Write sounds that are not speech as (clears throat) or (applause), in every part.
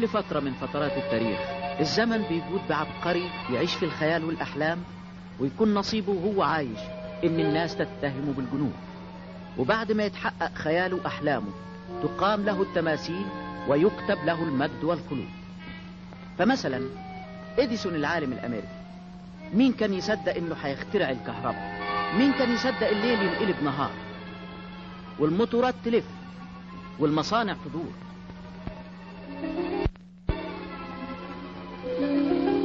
كل فترة من فترات التاريخ الزمن بيجود بعبقري يعيش في الخيال والأحلام ويكون نصيبه وهو عايش إن الناس تتهمه بالجنون. وبعد ما يتحقق خياله وأحلامه تقام له التماثيل ويكتب له المجد والخلود فمثلا إديسون العالم الأمريكي. مين كان يصدق إنه هيخترع الكهرباء؟ مين كان يصدق الليل ينقلب نهار؟ والموتورات تلف والمصانع تدور.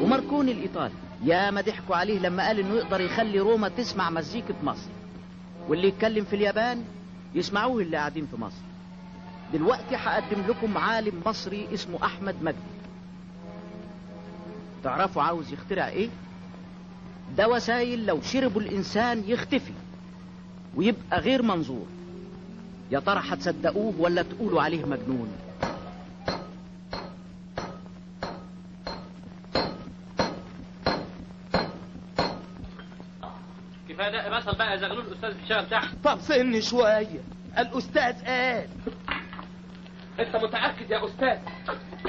وماركوني الإيطالي. يا ما ضحكوا عليه لما قال إنه يقدر يخلي روما تسمع مزيكة مصر. واللي يتكلم في اليابان يسمعوه اللي قاعدين في مصر. دلوقتي هقدم لكم عالم مصري اسمه أحمد مجدي. تعرفوا عاوز يخترع إيه؟ ده وسائل لو شربوا الإنسان يختفي ويبقى غير منظور. يا ترى هتصدقوه ولا تقولوا عليه مجنون؟ ده بطل بقى يا زغلول الأستاذ بيشتغل تحت. طب سن شوية. الأستاذ قال. أنت متأكد يا أستاذ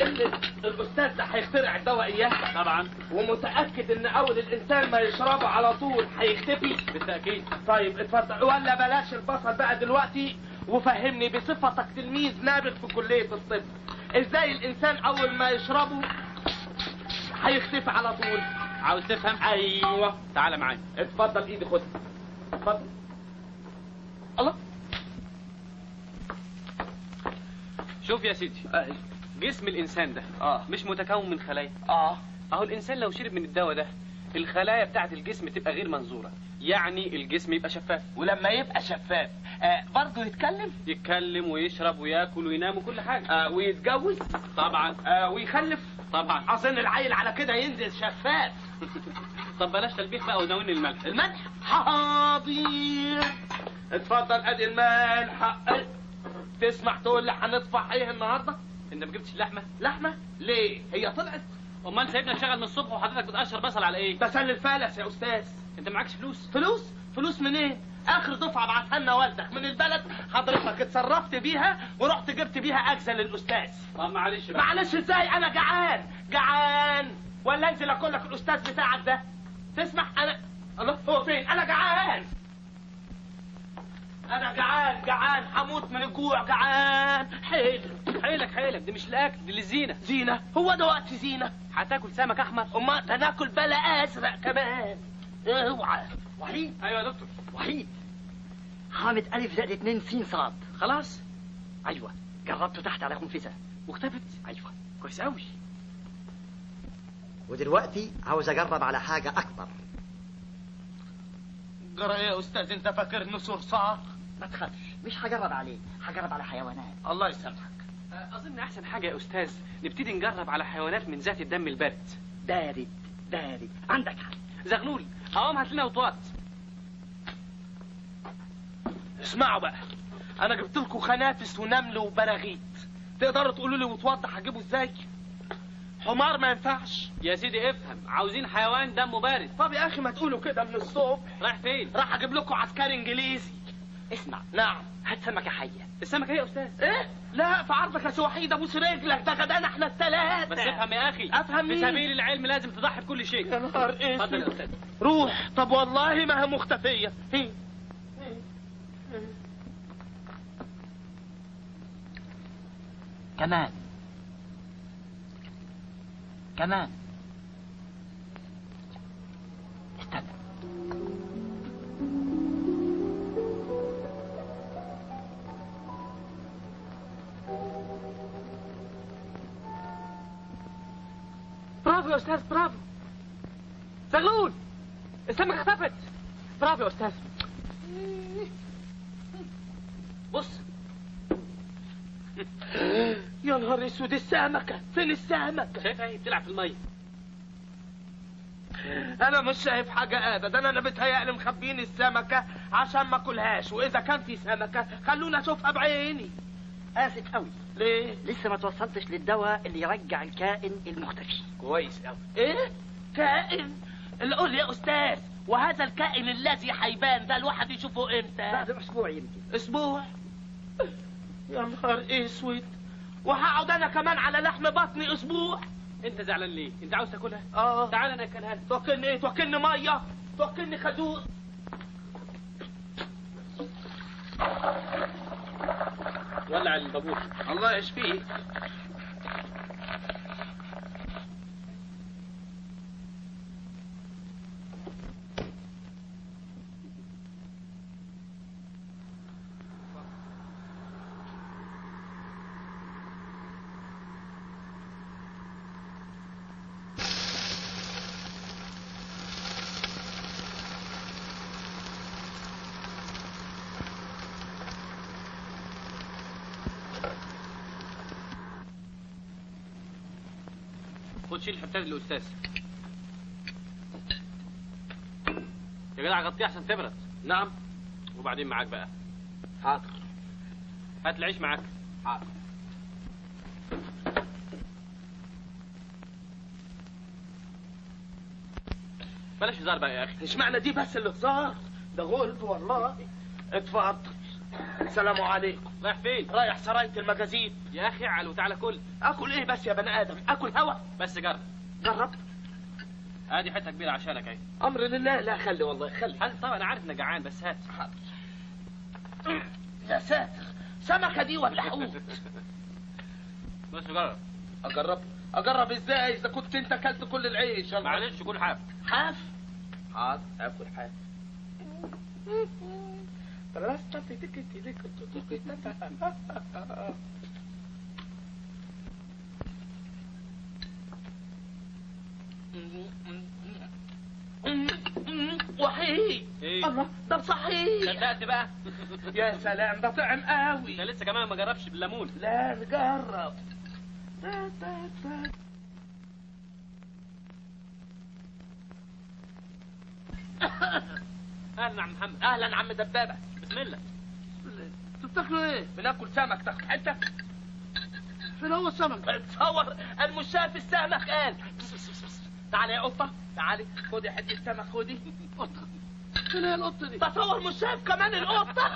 إن الأستاذ ده هيخترع الدواء إياه؟ طبعا. ومتأكد إن أول الإنسان ما يشربه على طول هيختفي؟ بالتأكيد. طيب اتفضل. ولا بلاش البصل بقى دلوقتي وفهمني بصفتك تلميذ نابغ في كلية الطب. إزاي الإنسان أول ما يشربه هيختفي على طول؟ عاوز تفهم؟ أيوه. تعالى معايا. اتفضل إيدي خدها اتفضل. الله. شوف يا سيدي. أيوه جسم الإنسان ده آه. مش متكون من خلايا. آه. أهو الإنسان لو شرب من الدواء ده الخلايا بتاعت الجسم تبقى غير منظورة. يعني الجسم يبقى شفاف. ولما يبقى شفاف آه برضه يتكلم؟ يتكلم ويشرب وياكل وينام وكل حاجة. آه ويتجوز. طبعا. آه ويخلف. طبعا. أظن العيل على كده ينزل شفاف. (laughs) طب بلاش تلبيخ بقى وداوني الملح. الملح؟ حاضر. اتفضل أدي الملح تسمح تقول لي هنطفح إيه النهارده؟ انت ما جبتش اللحمة. لحمة؟ ليه؟ هي طلعت؟ أمال سايبنا نشتغل من الصبح وحضرتك بتقشر بصل على إيه؟ تسلي الفلس يا أستاذ. أنت معكش فلوس؟ فلوس؟ فلوس منين؟ آخر دفعة بعتها لنا والدك من البلد. حضرتك اتصرفت بيها ورحت جبت بيها اجزه للأستاذ. طب معلش بقى. معلش إزاي؟ أنا جعان. جعان. ولا أنزل اكل لك الأستاذ بتاعك ده. تسمح؟ أنا الله هو فين؟ أنا جعان. أنا جعان جعان. هموت من الجوع جعان. حيل حيلك حيلك. دي مش الأكل دي للزينه زينة؟ هو ده وقت زينة. هتاكل سمك أحمر؟ أمال ده ناكل بلا أزرق كمان. اوعى. وحيد أيوه يا دكتور. وحيد. حامد ألف زائد اتنين سين صاد. خلاص؟ أيوة. جربته تحت على خنفسة. واختفت؟ أيوة. كويس قوي ودلوقتي عاوز أجرب على حاجة أكبر. جرى إيه يا أستاذ أنت فاكرني صرصار ما تخافش. مش هجرب عليه. هجرب على حيوانات. الله يسامحك. أظن أحسن حاجة يا أستاذ نبتدي نجرب على حيوانات من ذات الدم البارد بارد بارد. عندك حق. زغلول قوام هات لنا وطواط اسمعوا بقى. أنا جبت لكم خنافس ونمل وبراغيث تقدروا تقولوا لي وتوضح أجيبه إزاي؟ حمار ما ينفعش. يا سيدي افهم عاوزين حيوان دمه بارد طب يا أخي ما تقولوا كده من الصبح. رايح فين؟ راح أجيب لكم عسكري إنجليزي. اسمع. نعم. هات سمكة حية. السمكة إيه يا أستاذ؟ إيه؟ لا في عرضك يا سي وحيد ابوس رجلك ده غدانا إحنا الثلاثة. بس افهم يا أخي أفهم في مين؟ سبيل العلم لازم تضحي بكل شيء. يا نهار اتفضل يا أستاذ. روح. طب والله ما هي مختفية. هي. كمان. كمان. استنى. برافو يا أستاذ برافو. زغلول السمكة اختفت برافو يا أستاذ. بص (gasps) يا نهار اسود السمكه فين السمكه شايفها هي؟ بتلعب في الميه أنا مش شايف حاجة ابدا. أنا بتهيألي مخبيين السمكه عشان ما أكلهاش. وإذا كان في سمكه خلوني اشوفها بعيني آسف قوي ليه؟ لسه ما توصلتش للدواء اللي يرجع الكائن المختفي. كويس قوي إيه؟ كائن؟ اللي قول يا أستاذ وهذا الكائن الذي حيبان ده الواحد يشوفه إمتى؟ بعد أسبوع يمكن. أسبوع؟ يا نهار اسود وهقعد أنا كمان على لحم بطني أسبوع. أنت زعلان ليه؟ أنت عاوز تاكلها؟ آه. تعال ناكلها لك. توكلني إيه توكلني مية. توكلني خازوق ولع البابور الله يشفيك. الحتات للاستاذ يا جدع غطيه عشان تبرد. نعم. وبعدين معاك بقى. حاضر. هات العيش معاك. حاضر. بلاش هزار بقى يا أخي. مش معنى دي بس اللي هزار ده غلب والله اتفضل السلام عليكم. رايح فين؟ رايح سراية المجازين. يا أخي عل وتعالى كل. أكل إيه بس يا بني آدم؟ أكل هوا. بس جرب. جرب ادي حتة كبيرة عشانك اهي أمر لله. لا خلي والله خلي. هات طبعا أنا عارف إنك جعان بس هات. يا ساتر. سمكة دي ولا حوت؟ بس جرب. أجرب. أجرب إزاي؟ إذا كنت أنت أكلت كل العيش. معلش كل حاف. حاف؟ حاضر. أكل حاف. (laughs) وحيد إيه الله ده صحيح صدقت بقى يا سلام ده طعم قوي لسه كمان ما جربش بالليمون لا نجرب. أهلا عم محمد أهلا عم دبابه بسم الله بتاكلوا إيه؟ بناكل سمك تاخد حتة فين هو السمك؟ تصور المشاة السمك قال تعالي يا قطة تعالي خدي حتة سمك خدي. قطة فين هي القطة دي؟ تصور مشاة كمان القطة.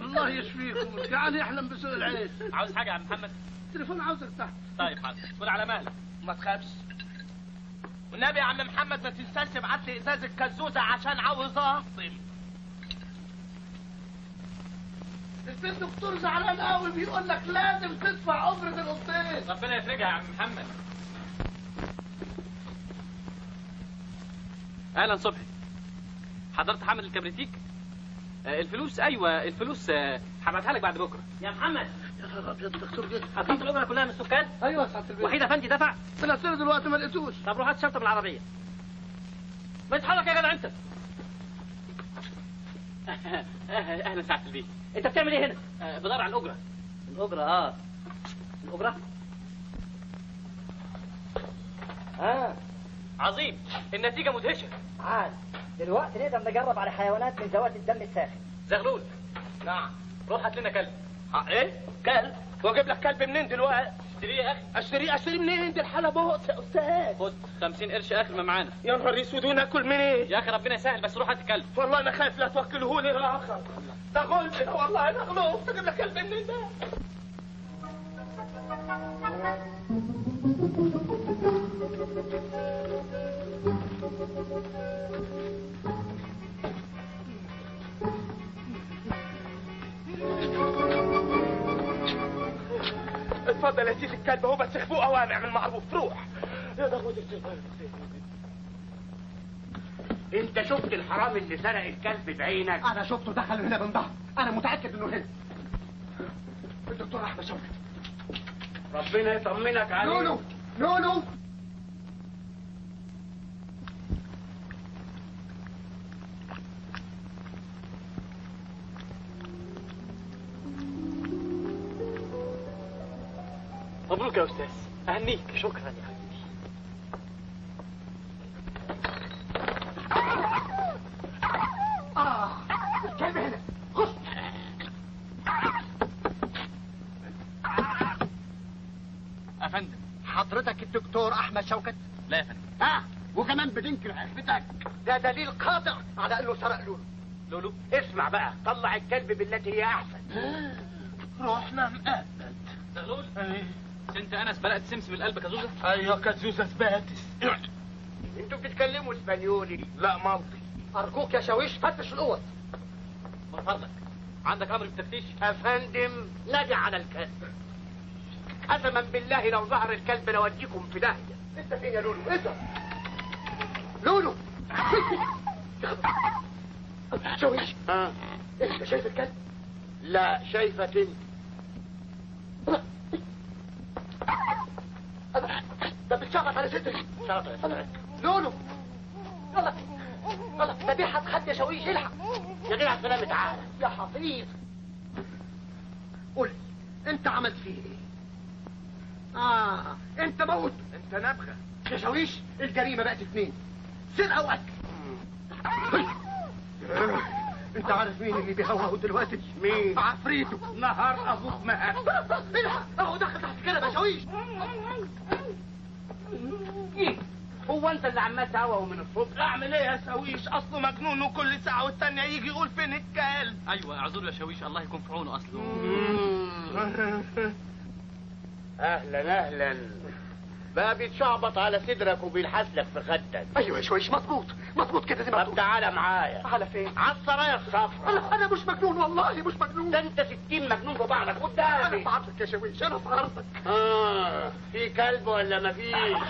الله يشفيكم. يعني يحلم بسوء العيش. عاوز حاجة يا عم محمد؟ التليفون عاوزك تحت. طيب حاضر. خد على مهلك. ما تخافش. والنبي يا عم محمد ما تنساش تبعت لي ازازة كزوزة عشان عاوز اهضم الدكتور زعلان قوي بيقول لك لازم تدفع اجره القطين ربنا يفرجها يا عم محمد. أهلا صبحي. حضرت حمل الكبريتيك؟ آه الفلوس؟ أيوه الفلوس آه هبعتها لك بعد بكرة. يا محمد. يا نهار أبيض الدكتور جه قسمت الاجره كلها من السكان؟ أيوه يا سعاده البيت. وحيد افندي دفع؟ طلعت دلوقتي ما لقيتوش. طب روح هات شنطة بالعربية. ما تتحرك يا جدع أنت. (laughs) أهلا سعاده البيت. انت بتعمل إيه هنا؟ آه بدور على الأجرة. الأجرة آه. الأجرة؟ آه. عظيم. النتيجة مدهشة. عاد. دلوقتي نقدر نجرب على حيوانات من ذوات الدم الساخن. زغلول. نعم. روح هات لنا كلب. ها، إيه؟ كلب؟ وأجيب لك كلب منين دلوقتي؟ اشتريه يا أخي. اشتريه اشتري منين؟ دي الحالة بهوت يا أستاذ. خد 50 قرش اخر ما معانا. يا نهار أسود وناكل منين؟ يا أخي ربنا يسهل بس روح هات الكلب. والله أنا خايف لا توكلهولي الآخر ده غلب والله ده غلب تجيب لك كلب منين ده اتفضل يا سيدي الكلب هو بس خفوق اوامع من المعروف روح. يا ده خد. انت شفت الحرامي اللي سرق الكلب بعينك؟ أنا شفته دخل هنا من ظهر أنا متأكد إنه هنا. الدكتور احمد شوقي ربنا يطمنك عليه. لولو لولو مبروك يا أستاذ. أهنيك. شكرا يا حبيبي آه الكلب هنا خش افندم حضرتك الدكتور أحمد شوكت؟ لا يا فندم. ها؟ وكمان بتنكر عفتك ده دليل قاطع على أنه سرق لولو. لولو اسمع بقى. طلع الكلب بالتي هي أحسن. رحنا مقابل زغلول أنت أنس بلقت سمسم القلب كزوزة؟ أيوه كزوزة سباتس. أنتوا بتتكلموا إسبانيولي. لا مالطي أرجوك يا شاويش فتش الأوض. من فضلك عندك أمر بالتفتيش افندم نادي على الكلب. قسما بالله لو ظهر الكلب لوديكم في داهية. انت فين يا لولو انت لولو. شاويش ها أنت شايف الكلب؟ لا شايفك أنت. ده بتشعبط على صدري شاطر لولو. يلا. يلا. ده بيحط يا شاويش. الحق. يا جدع سلامة تعالى يا حفيظ. قول أنت عملت فيه إيه؟ آه أنت موت. انت نبغة يا شاويش الجريمة بقت اتنين. سرقه وقتل انت عارف مين اللي بيهوهو دلوقتي؟ مين؟ عفريته نهار أبوك ما الحق اهو دخل تحت كده يا شاويش. هو انت اللي عمال تهوه من الصبح اعمل إيه يا سويش اصله مجنون وكل ساعة والتانية يجي يقول فين الكلب؟ أيوه أعذر يا شاويش الله يكون في عونه أصله. أهلا أهلا. بقى بيتشعبط على صدرك وبيلحس لك في خدك. أيوه يا شاويش مظبوط مظبوط كده زي ما طب تعالى معايا. على فين؟ على السرايا الصفراء. أنا أنا مش مجنون والله مش مجنون. ده أنت ستين مجنون في بعضك أنا قدامي في عرضك يا شاويش أنا في عرضك آه في كلب ولا مفيش (laughs)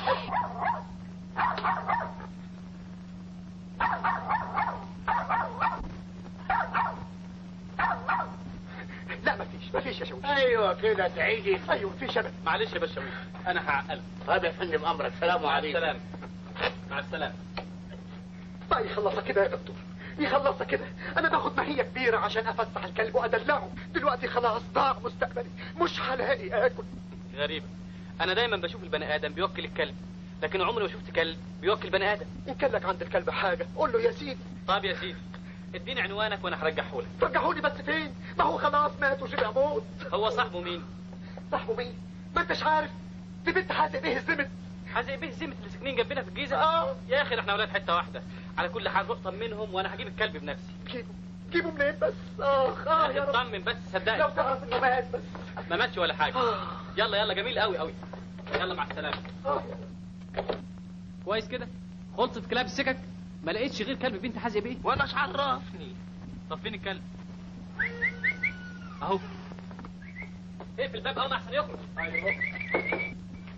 لا مفيش مفيش يا أيوه كده تعيدي. أيوه في شبك معلش يا باشا أنا هعقلك طيب يا فندم أمرك. سلام مع عليكم. السلامة. مع السلامة. بقى يخلصها كده يا دكتور. يخلصها كده. أنا باخد ماهية كبيرة عشان أفسح الكلب وأدلعه. دلوقتي خلاص ضاع مستقبلي. مش هلاقي أكل. غريبه أنا دايما بشوف البني آدم بيوكل الكلب لكن عمري ما شفت كلب بيوكل بني آدم. ان كان لك عند الكلب حاجة. قول له يا سيدي. طب يا سيدي. اديني عنوانك وأنا هرجعه لك رجعوني بس فين؟ ما هو خلاص مات وشبع موت. هو صاحبه مين؟ صاحبه مين؟ ما انتش عارف؟ دي بنت حازق إيه الزمن. حازق بيه زمة اللي ساكنين جنبنا في الجيزة؟ آه. يا أخي إحنا أولاد حتة واحدة. على كل حال روح طمنهم وأنا هجيب الكلب بنفسي. جيبه. جيبه منين بس؟ اخ آه يا رب. اطمن بس لو صدقني تعرف إنه مات بس. ما ماتش ولا حاجة. آه. يلا يلا جميل قوي قوي يلا مع السلامة. آه. كويس كده؟ خلصت كلاب السكك ما لقيتش غير كلب بنت حازق بيه وأنا مش عرفني طب فين الكلب. اهو. اقفل الباب اول احسن يخرج.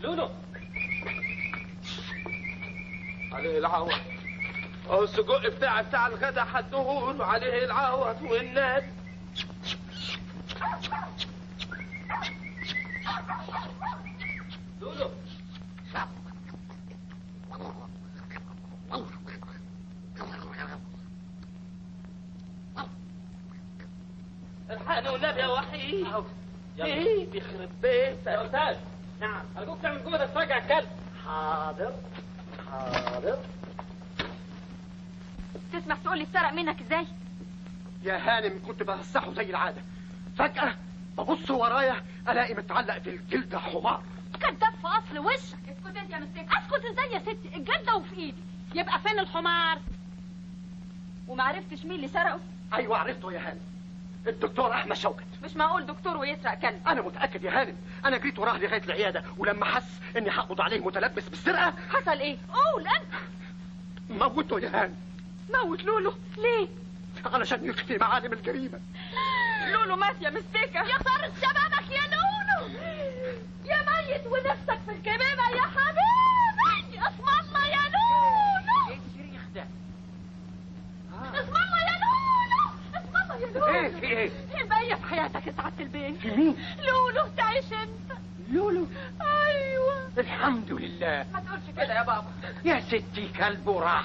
لولو. عليه العوض. اهو السجق بتاع بتاع الغدا حدهون. عليه العوض والناس. لولو. الحقني والنبي يا وحيد. إيه؟ بيخرب يا بيتك أستاذ. نعم. أرجوك تعمل جوه ترجع الكلب حاضر. حاضر. تسمح تقول لي اتسرق منك إزاي؟ يا هانم كنت بهسحه زي العادة. فجأة ببص ورايا ألاقي متعلق في الجلدة حمار. كداب في أصل وشك. اسكت أنت يا مستك اسكت إزاي يا ستي الجلدة وفي إيدي. يبقى فين الحمار؟ وما عرفتش مين اللي سرقه؟ أيوه عرفته يا هانم. الدكتور أحمد شوكت. مش معقول دكتور ويسرق كلب. أنا متأكد يا هانم. أنا جريت وراه لغاية العيادة ولما حس إني هقبض عليه متلبس بالسرقة حصل إيه؟ قول انت موته يا هانم. موت لولو. ليه؟ علشان يخفي معالم الجريمة. لولو مات يا مستيكة يا خسارة شبابك يا لولو. يا ميت ونفسك في الكمامة يا حبيبي اسم الله يا لولو الشرير ده اسم الله يا لولو اسم الله يا لولو إيه في إيه الباقية في حياتك يا سعادة البيت في مين؟ لولو تعيش أنت. لولو؟ أيوه. الحمد لله. ما تقولش كده يا بابا. يا ستي كلب وراح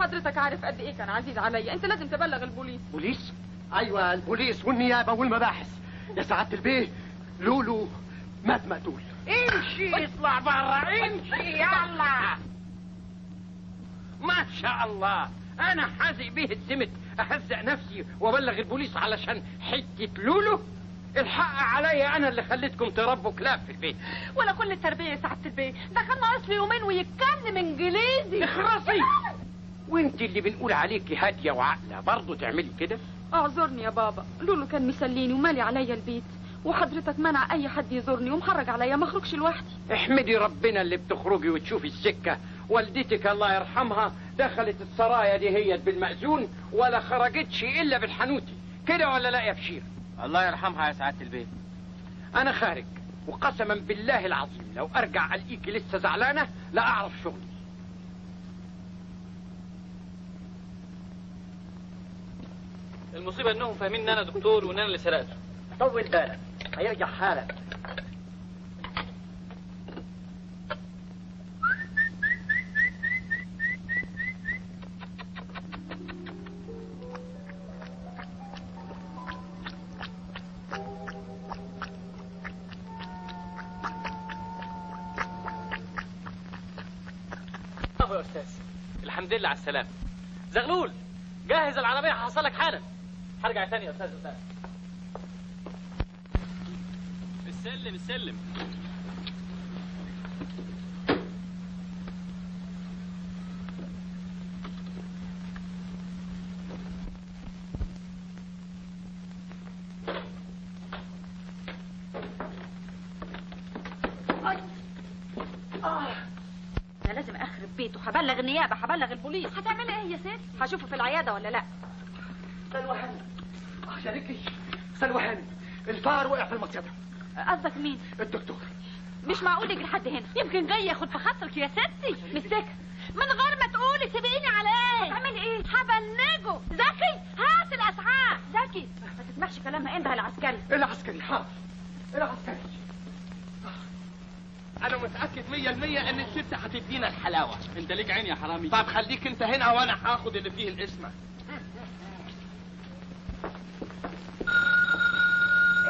حضرتك عارف قد إيه كان عزيز عليا. أنت لازم تبلغ البوليس. بوليس؟ أيوه البوليس والنيابة والمباحث. يا سعادة البيه لولو مات مقتول امشي. اطلع برا. امشي. (laughs) يلا. ما شاء الله. أنا حازق به السمت اهزق نفسي وأبلغ البوليس علشان حتة لولو؟ الحق عليا أنا اللي خليتكم تربوا كلاب في البيت. ولا كل التربية يا سعادة البيت. ده كان ناقص له يومين ويتكلم إنجليزي. اخرسي وانت اللي بنقول عليكي هادية وعاقلة برضه تعملي كده؟ اعذرني يا بابا. لولو كان مسليني ومالي عليا البيت. وحضرتك منع أي حد يزورني ومحرج عليا. ما أخرجش لوحدي. احمدي ربنا اللي بتخرجي وتشوفي السكة. والدتك الله يرحمها دخلت السرايا دي هي بالمأذون ولا خرجتش إلا بالحنوتي كده ولا لا يا بشير؟ الله يرحمها يا سعادة البيت. أنا خارج وقسما بالله العظيم لو أرجع الاقيكي لسه زعلانة لا أعرف شغلي. المصيبة إنهم فاهمين إن أنا دكتور وإن أنا اللي سرقته طول بالك هيرجع حالا لله على السلامه زغلول جهز العربية هحصلك حالا. هرجع تاني يا أستاذ أستاذ. السلم السلم أنا لازم اخرب بيته هبلغ النيابه هبلغ البوليس. هتعملي إيه يا ست هشوفه في العيادة ولا لا؟ سلوى هانم آه يا رجلي سلوى هانم الفار وقع في المصيدة قصدك مين؟ الدكتور. مش معقول يجي لحد هنا. يمكن جاي ياخد في خاطرك يا ستي مسكه من غير ما تقولي سيبيني عليه هتعملي إيه؟ هبلغه زكي هات الاسعاف زكي ما تسمعش كلامها. انده العسكري. العسكري حاضر. العسكري. أنا متأكد 100% إن الست هتدينا الحلاوة. أنت ليك عين يا حرامي. طب خليك أنت هنا وأنا هاخد اللي فيه الاسم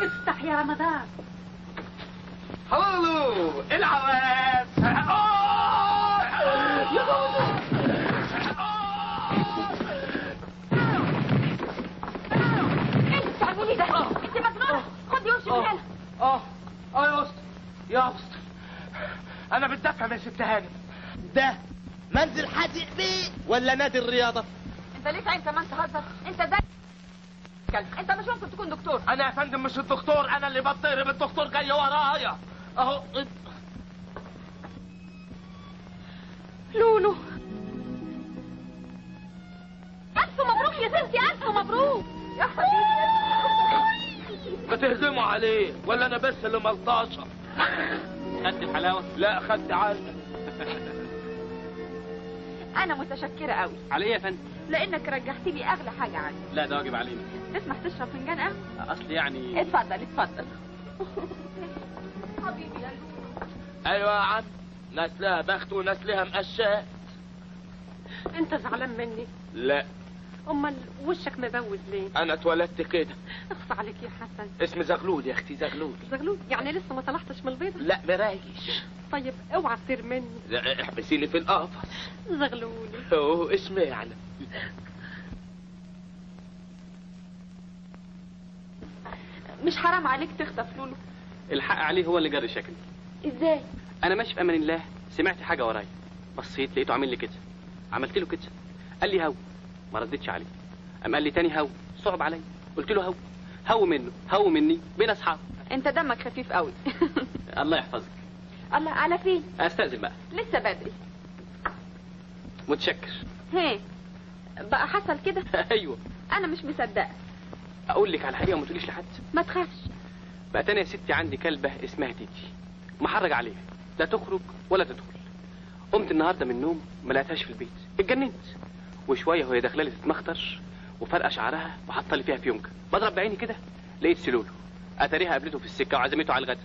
افتح يا رمضان. هلو العواز آه! إيه بتعملي ده انت مجنونه من هنا آه. آه. يا اسطى يا اسطى أنا بتدفع من ست هانم ده منزل حادق بيه ولا نادي الرياضة؟ أنت ليك عين كمان تهزر. أنت زي كلب. أنت مش ممكن تكون دكتور. أنا يا فندم مش الدكتور أنا اللي بطير الدكتور جاي ورايا. أهو. لولو. ألف مبروك يا ستي ألف مبروك. يا حبيبي. ما تهجموا عليه ولا أنا بس اللي ملطاشه خدت الحلاوة؟ لا خدت عزة (laughs) أنا متشكرة قوي على إيه يا فندم. لأنك رجعت لي أغلى حاجة عندي. لا ده واجب علينا. تسمح تشرب فنجان قهوة أصل يعني اتفضل اتفضل. حبيبي يا أيوه يا عم ناس لها بخت وناس لها مقشات أنت زعلان مني؟ لا. أمال وشك مبوز ليه؟ أنا اتولدت كده. اخفى عليك يا حسن. اسمي زغلول يا أختي زغلول. زغلول؟ يعني لسه ما طلعتش من البيضة؟ لا مرايش طيب اوعى تصير مني. لا احبسيني في القفص. زغلولي أوه اسمي يعني. مش حرام عليك تخطف لولو؟ الحق عليه هو اللي جري شكلي. إزاي؟ أنا ماشي في أمان الله سمعت حاجة ورايا بصيت لقيته عامل لي كده عملت له كده قال لي هو. ما ردتش عليه. اما قال لي تاني هو. صعب عليا. قلت له هو. هو منه هو مني بين اصحاب أنت دمك خفيف قوي. (laughs) الله يحفظك. الله على فين؟ أستأذن بقى. لسه بدري. متشكر. هي بقى حصل كده؟ (laughs) أيوه. أنا مش مصدقة. أقول لك على الحقيقة وما تقوليش لحد. ما تخافش. بقى تاني يا ستي عندي كلبة اسمها تيتي. محرج عليها. لا تخرج ولا تدخل. قمت النهارده من النوم ما لقيتهاش في البيت. اتجننت. وشوية وهي داخلة لي تتمخطر وفرقة شعرها وحاطة لي فيها فيونكه بضرب بعيني كده لقيت سلوله أتاريها قابلته في السكة وعزمته على الغدا.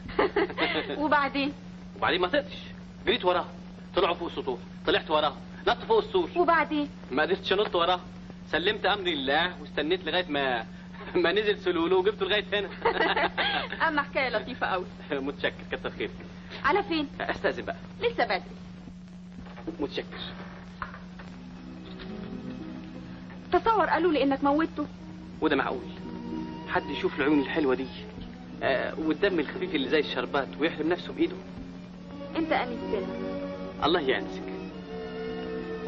(laughs) وبعدين؟ وبعدين ما طقتش. جريت وراها طلعوا فوق السطوح طلعت وراها نط فوق السور وبعدين؟ ما قدرتش أنط وراها سلمت امري لله واستنيت لغاية ما (laughs) ما نزل سلوله وجبته لغاية هنا. (laughs) أما حكاية لطيفة قوي متشكر. كتر خيرك. على فين؟ أستأذن بقى. لسه بدري. متشكر. تصور قالوا لي إنك موتته. وده معقول. حد يشوف العيون الحلوة دي؟ آه والدم الخفيف اللي زي الشربات ويحرم نفسه بإيده. أنت انستنا الله يعنسك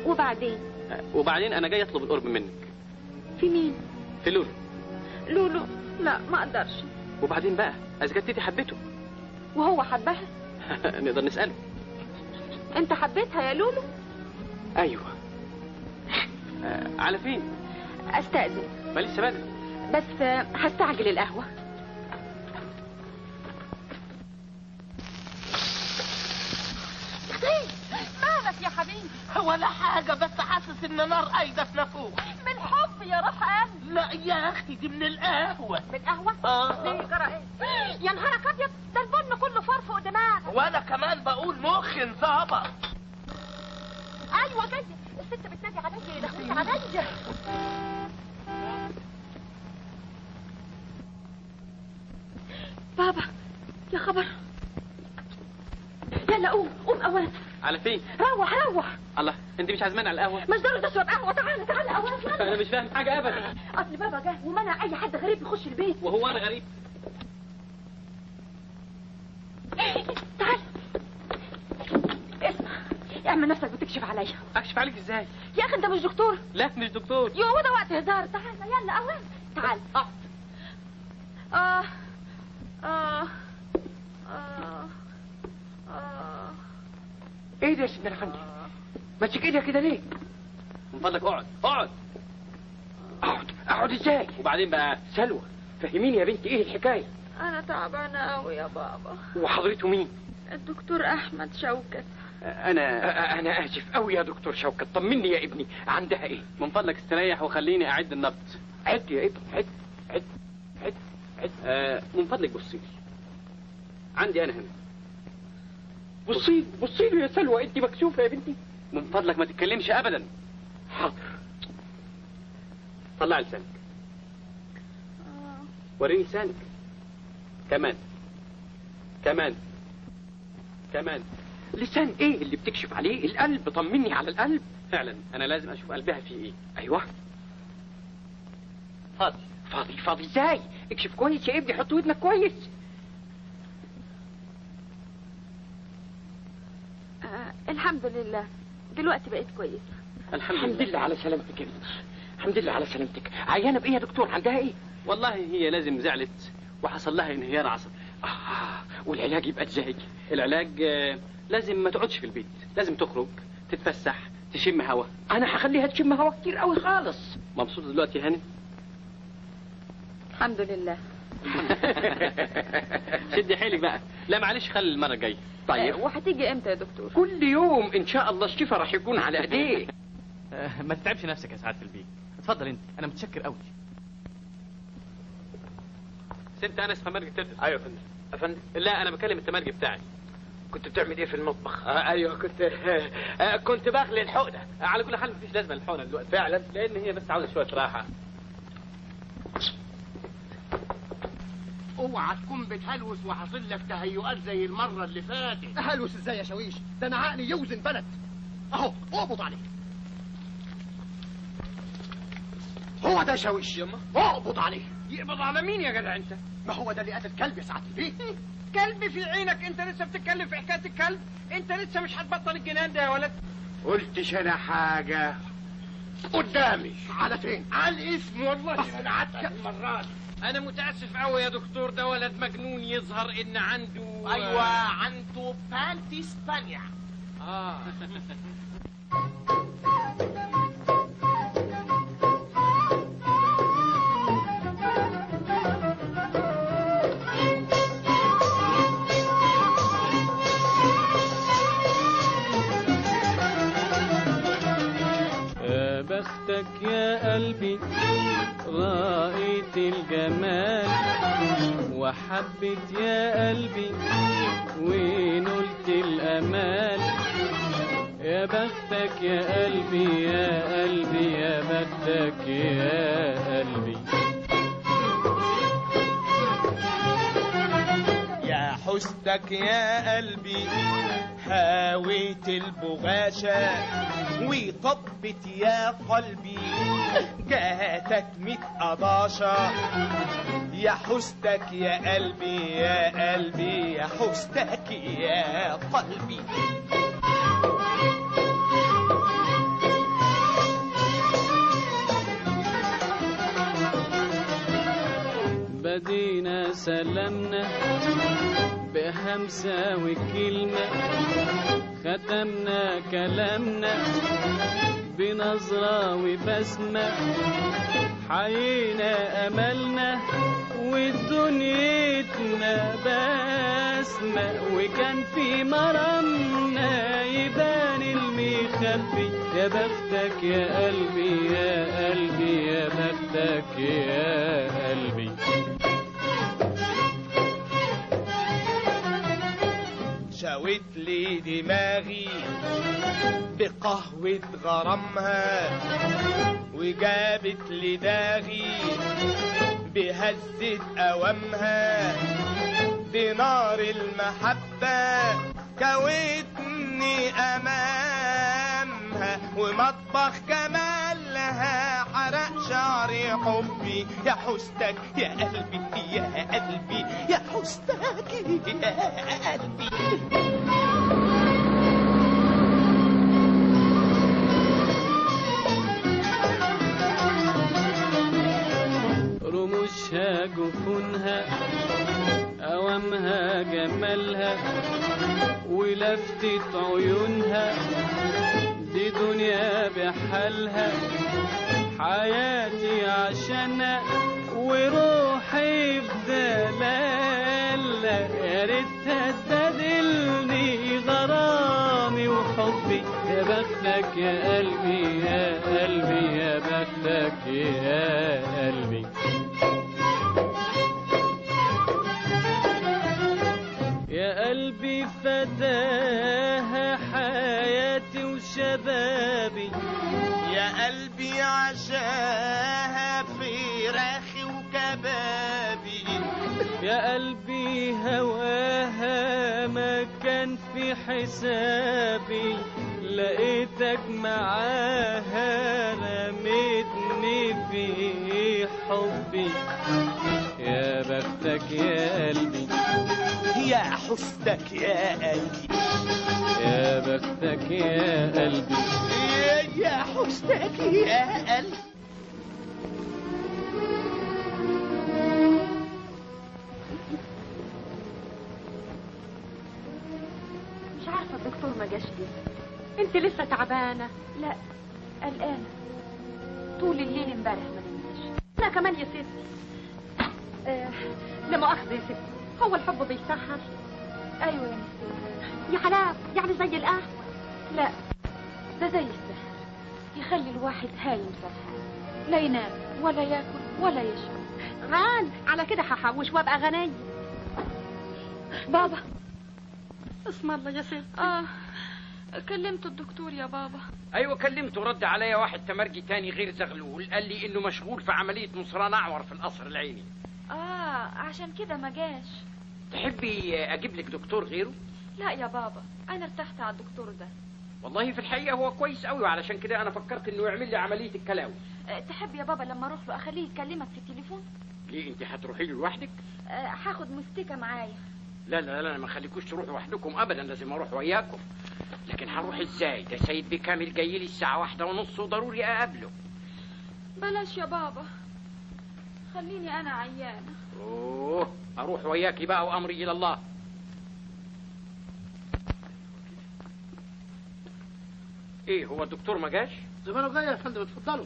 وبعدين؟ آه وبعدين أنا جاي أطلب القرب منك. في مين؟ في لولو. لولو؟ لا ما أقدرش. وبعدين بقى؟ إذا كانت تيتي حبته وهو حبها؟ (laughs) نقدر نسأله. أنت حبيتها يا لولو؟ أيوه. آه على فين؟ أستأذن. ما لسه بدري بس آه، هستعجل القهوة. مالك يا حبيبي؟ ولا حاجة بس حاسس إن نار قايدة في نافوخ. من حب يا روح قلبي لا يا أختي دي من القهوة. من قهوه آه. ليه جرى إيه؟ يا نهارك أبيض ده البن كله فرفق دماغك. وأنا كمان بقول مخي انظبط أيوه جاية دخلت بابا يا خبر. يلا قوم قوم اولا على فين؟ روح روح. الله أنت مش عازماني على القهوة؟ مش ضروري تشرب قهوة. تعالى تعالى اولا أنا مش فاهم حاجة ابدا. أصل بابا جه ومنع أي حد غريب يخش البيت. وهو أنا غريب. تعال. اسمع اعمل نفسك بتكشف عليا أكشف عليك إزاي؟ يا أخي أنت مش دكتور. لا مش دكتور. يو ده وقت هزار؟ تعال يلا اولا تعال. اقعد أه. أه أه أه إيه ده يا سيدنا الافندي ماسك إيدك كده ليه؟ من فضلك أقعد أقعد. أقعد أقعد إزاي؟ وبعدين بقى سلوى فهميني يا بنتي إيه الحكاية؟ أنا تعبانة قوي يا بابا. وحضرته مين؟ الدكتور أحمد شوكت. أنا أنا آسف. قوي يا دكتور شوكت طمني يا ابني. عندها إيه؟ من فضلك استريح وخليني أعد النبض. عد يا ابني عد عد عد عد. آه من فضلك بصي لي عندي أنا هنا بصي بصي له يا سلوى. أنت مكسوفة يا بنتي. من فضلك ما تتكلمش ابدا. حاضر. طلع لسانك. وريني لسانك. كمان. كمان. كمان. لسان إيه اللي بتكشف عليه؟ القلب. طمني على القلب. فعلا. أنا لازم أشوف قلبها فيه إيه. أيوه. فاضي. فاضي فاضي. إزاي؟ اكشف كويس يا ابني. حط ودنك كويس. آه الحمد لله. دلوقتي بقيت كويسة. الحمد, الحمد لله على سلامتك يا بنتي الحمد لله على سلامتك. عيانة بايه يا دكتور عندها إيه؟ والله هي لازم زعلت وحصل لها انهيار عصبي. آه والعلاج يبقى إزاي العلاج آه، لازم ما تقعدش في البيت لازم تخرج تتفسح تشم هوا. أنا هخليها تشم هوا كتير قوي خالص. مبسوط دلوقتي يا هاني الحمد لله. (laughs) شدي حيلك بقى. لا معلش خلي المرة الجاية. آه طيب وهتيجي إمتى يا دكتور؟ كل يوم إن شاء الله الشفا راح يكون على ايديه (laughs) ما تتعبش نفسك يا سعادة البيت. اتفضل أنت. أنا متشكر قوي ست انس تمرجي بتدرس أيوه يا فندم. يا فندم لا أنا بكلم التمرجي بتاعي. كنت بتعمل إيه في المطبخ؟ آه أيوه كنت (laughs) آه كنت بغلي الحقنه على كل حال مفيش لازمة للحقنه دلوقتي. فعلا؟ لأن هي بس عاوزه شوية راحة. اوعى تكون بتهلوس وحاصل لك تهيؤات زي المرة اللي فاتت. هلوس إزاي يا شاويش؟ ده أنا عقلي يوزن بلد. أهو أقبض عليه. هو ده شاويش؟ يما. أقبض عليه. يقبض على مين يا جدع انت. ما هو ده اللي قتل كلب يا سعادة البيت كلب في عينك انت لسه بتتكلم في حكاية الكلب؟ انت لسه مش هتبطل الجنان ده يا ولد؟ قلتش أنا حاجة؟ قدامي. على فين؟ على الاسم والله أنا عدت المرة دي. أنا متأسف قوي يا دكتور ده ولد مجنون يظهر إن عنده أيوه عنده بانتي سبانيا آه. (laughs) بختك يا قلبي رأيت الجمال وحبت يا قلبي ونلت الأمال. يا بختك يا قلبي يا قلبي يا بختك يا قلبي. يا حستك يا قلبي هاويت البغاشة وطبت يا قلبي جاتك ميت قضاشة يا حستك يا قلبي يا قلبي يا حستك يا قلبي. بدينا سلمنا. بهمسة وكلمة ختمنا كلامنا بنظرة وبسمة. حيينا أملنا ودنيتنا بسمة. وكان في مرمنا يبان المخبي يا بختك يا قلبي يا قلبي يا بختك يا قلبي. لي دماغي بقهوة غرامها وجابت لي داغي بهزة أوامها بنار المحبة كوتني أمامها ومطبخ جمالها حرق شعري حبي. يا حستك يا قلبي يا قلبي يا حستك يا قلبي. رموشها جفونها أوامها جمالها ولفتة عيونها دي دنيا بحالها. حياتي عشانها وروحي في دلالها يا ريتها تدلني غرامي وحبي. يا بختك يا قلبي يا قلبي يا بختك يا قلبي. يا قلبي فداها حياتي وشبابي. قلبي عشاها فراخي وكبابي. يا قلبي هواها ما كان في حسابي. لقيتك معاها رميتني في حبي. يا بختك يا قلبي. يا حستك يا قلبي. يا بختك يا قلبي. يا- يا حستك يا قلبي. مش عارفة الدكتور ما جاش ليه انت لسه تعبانة؟ لا قلقانة طول الليل امبارح ما نمتش. أنا كمان يا ستي آه لا مؤاخذه يا ستي هو الحب بيسهر أيوه يا يا حلاوه يعني زي القهوه لا ده زي السحر. يخلي الواحد هايم سرحان لا ينام ولا يأكل ولا يشرب. غان على كده هحوش وأبقى غنيه بابا. اسم الله يا ستي آه. كلمت الدكتور يا بابا. أيوه كلمته. رد عليا واحد تمرجي تاني غير زغلول. قال لي إنه مشغول في عملية مصران أعور في القصر العيني. آه عشان كده ما جاش. تحبي أجيب لك دكتور غيره؟ لا يا بابا أنا ارتحت على الدكتور ده. والله في الحقيقة هو كويس قوي وعلشان كده أنا فكرت إنه يعمل لي عملية الكلاوي. آه، تحب يا بابا لما أروح له أخليه يكلمك في التليفون؟ ليه أنت هتروحي له لوحدك؟ آه، هاخد مستيكة معايا. لا لا لا ما خليكوش تروحوا وحدكم ابدا لازم أروح وياكم. لكن هروح إزاي؟ ده سيد بكامل جاي لي الساعة واحدة ونص وضروري أقابله. بلاش يا بابا. خليني أنا عيانه أوه أروح وياكي بقى وأمري إلى الله. إيه هو الدكتور ما جاش زمانه جاي يا فندم اتفضلوا.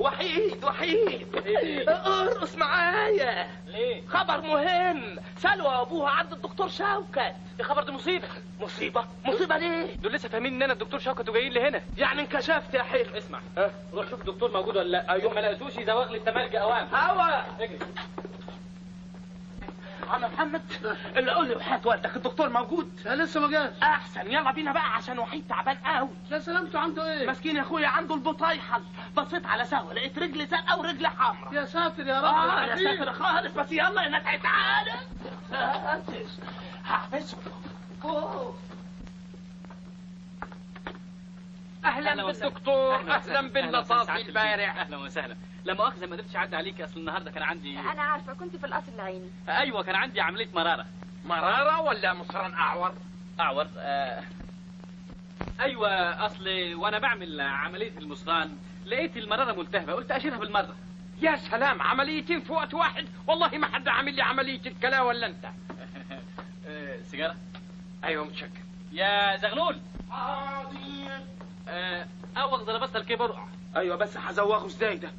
وحيد وحيد. أرقص معايا. ليه؟ خبر مهم. سلوى وابوها عند الدكتور شوكت. الخبر ده مصيبة. مصيبة؟ مصيبة ليه؟ دول لسه فاهمين إن أنا الدكتور شوكت وجايين لي هنا يعني انكشفت يا حلو اسمع. روح شوف الدكتور موجود ولا لأ. يوم ما لقيتوش. يزوغ لي التمالك اوام هوا. اجري. عم محمد. اللي قول لي وحياة والدك الدكتور موجود. لسه ما جاش. أحسن يلا بينا بقى عشان وحيد تعبان قوي. لا سلامته. عنده إيه؟ مسكين يا أخويا عنده البطايحه بصيت على سهوه لقيت رجل زرقاء ورجل حمراء يا ساتر يا رب. آه يا. ساتر خالص بس يلا يا نتعي تعالى هحبسه. أهلا بالدكتور أهلا باللطاف البارع أهلا وسهلا. لا مؤاخذة ما قدرتش اعدي عليك اصل النهارده. كان عندي أنا عارفة كنت في القصر العيني. أيوه كان عندي عملية مرارة. مرارة ولا مصران أعور؟ أعور آه... أيوه أصل وأنا بعمل عملية المصران لقيت المرارة ملتهبة قلت أشيلها بالمرة. يا سلام عمليتين في وقت واحد؟ والله ما حد عامل لي عملية الكلا ولا أنت. (laughs) آه... سيجارة. أيوه متشكر. يا زغلول. عظيم آه... اول ضربت الكبر أيوه بس هزوغه إزاي ده؟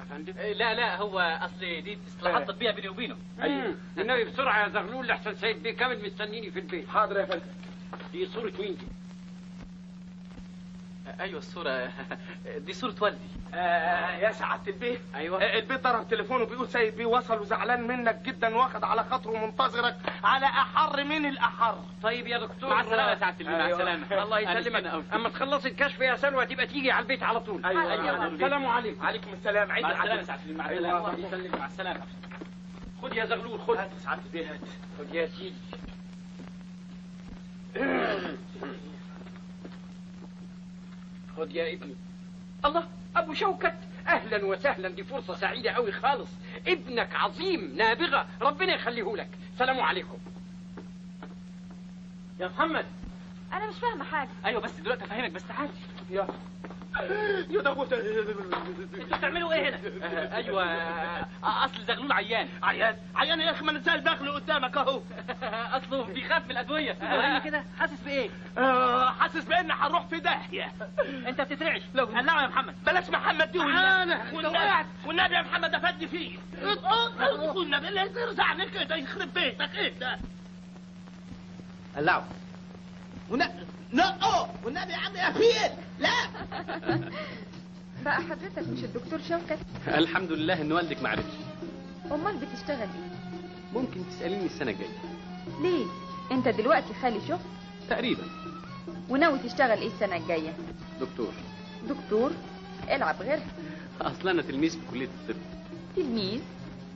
أفندم؟ آه... لا لا هو أصل دي اصلاحات طبيه بيني وبينه أيوه. النبي بسرعة يا زغلول لحسن سيد بيه كامل مستنيني في البيت. حاضر يا فندم. دي صورة مين دي. أيوه الصورة. (laughs) دي صورة والدي. آه يا سعادة البيه أيوه. آه، البيت ضرب تليفونه بيقول سيد بيه وصل وزعلان منك جدا واخد على خاطره منتظرك على أحر من الأحر. طيب يا دكتور. مع السلامة يا سعادة البيه، مع أيوة. السلامة. (laughs) الله يسلمك. أما تخلص الكشف يا سلوى تبقى تيجي على البيت على طول. أيوة. أيوة. السلام عليكم. عليكم السلام. عيد مع السلامة. يا سعادة البيه، مع. السلامة. الله يسلمك. مع السلامة. خد يا زغلول خد. هات سعادة البيه هات خد يا سيدي. (clears throat) خد يا ابني. الله أبو شوكت أهلا وسهلا دي فرصه سعيدة قوي خالص. ابنك عظيم نابغة. ربنا يخليه لك. سلام عليكم. يا محمد. أنا مش فاهمة حاجة. أيوه بس دلوقتي أفهمك بس تعالى يا يا دوت أنتوا بتعملوا إيه هنا؟ آه، أيوه آه، أصل زغلول عيان. عيان؟ عيان يا أخي ما زي داخله قدامك أهو. (laughs) اصله بيخاف من الأدوية. وريني كده؟ حاسس بإيه؟ آه، حاسس بان هنروح في داهية. انت بتترعش. لو قلعه يا محمد. بلاش محمد دي. والنبي. والنبي يا محمد افدي فيه. والنبي اللي يرزعني كده يخرب بيتك. إيه ده؟ قلعوا ون... نقوا والنبي يا عم يا فيل لا. (laughs) بقى حضرتك مش الدكتور شوكت؟ الحمد لله إن والدك ما عرفش. أمال بتشتغل إيه؟ ممكن تسأليني السنة الجاية. ليه؟ أنت دلوقتي خالي شغل تقريبا. وناوي تشتغل إيه السنة الجاية؟ دكتور. دكتور؟ العب غيرها أصلا أنا تلميذ في كلية الطب. تلميذ؟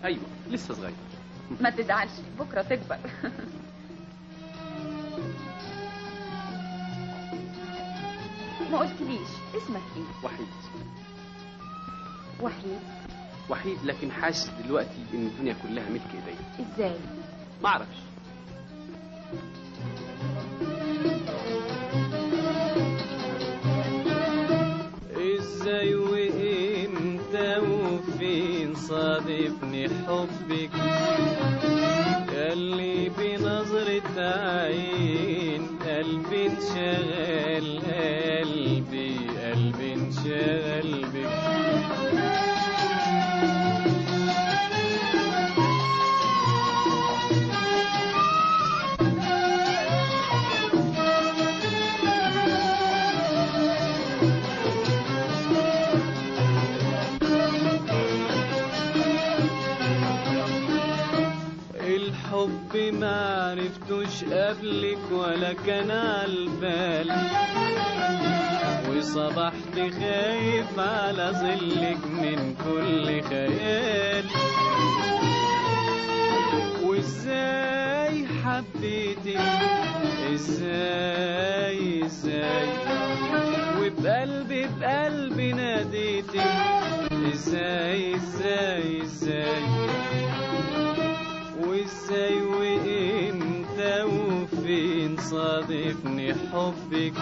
أيوه لسه صغير. ما تزعلش بكرة تكبر. (laughs) ما قلتليش اسمك إيه؟ وحيد. وحيد. وحيد لكن حاسس دلوقتي إن الدنيا كلها ملك إيديا. إزاي؟ ما أعرفش. إزاي وامتى وفين صادفني حبك؟ اللي بنظرة عين قلبي انشغل قبلك ولا كان عالبال وصبحت خايف على ظلك من كل خيال. وإزاي حبيتك؟ إزاي إزاي؟ وبقلبي بقلبي ناديتك. إزاي إزاي إزاي؟ وإزاي وامتى وفين يصادفني حبك.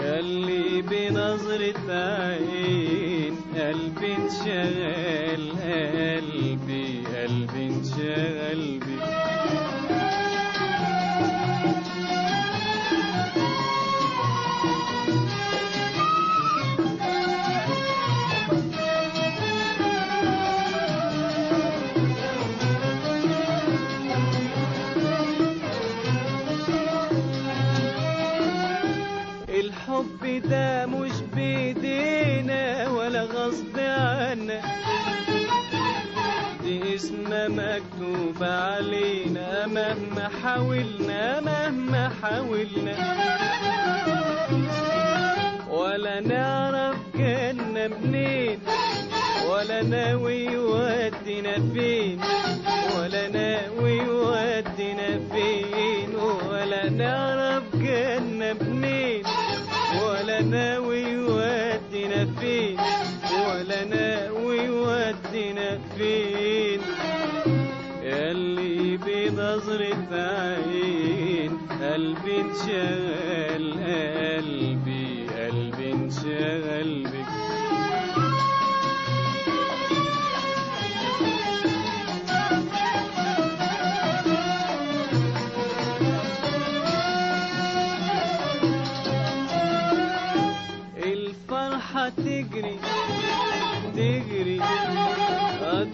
ياللي بنظرة عين قلبي انشغل قلبي قلبي انشغل بك ده مش بيدينا ولا غصب عنا. دي اسمها مكتوب علينا مهما حاولنا مهما حاولنا. ولا نعرف جنة منين ولا ناوي يودينا فين ولا ناوي يودينا فين. ولا نعرف ناوي يودينا فين؟ ولا ناوي يودينا فين ياللي بنظرة عين قلبي انشغل قلبي قلبي انشغل بك.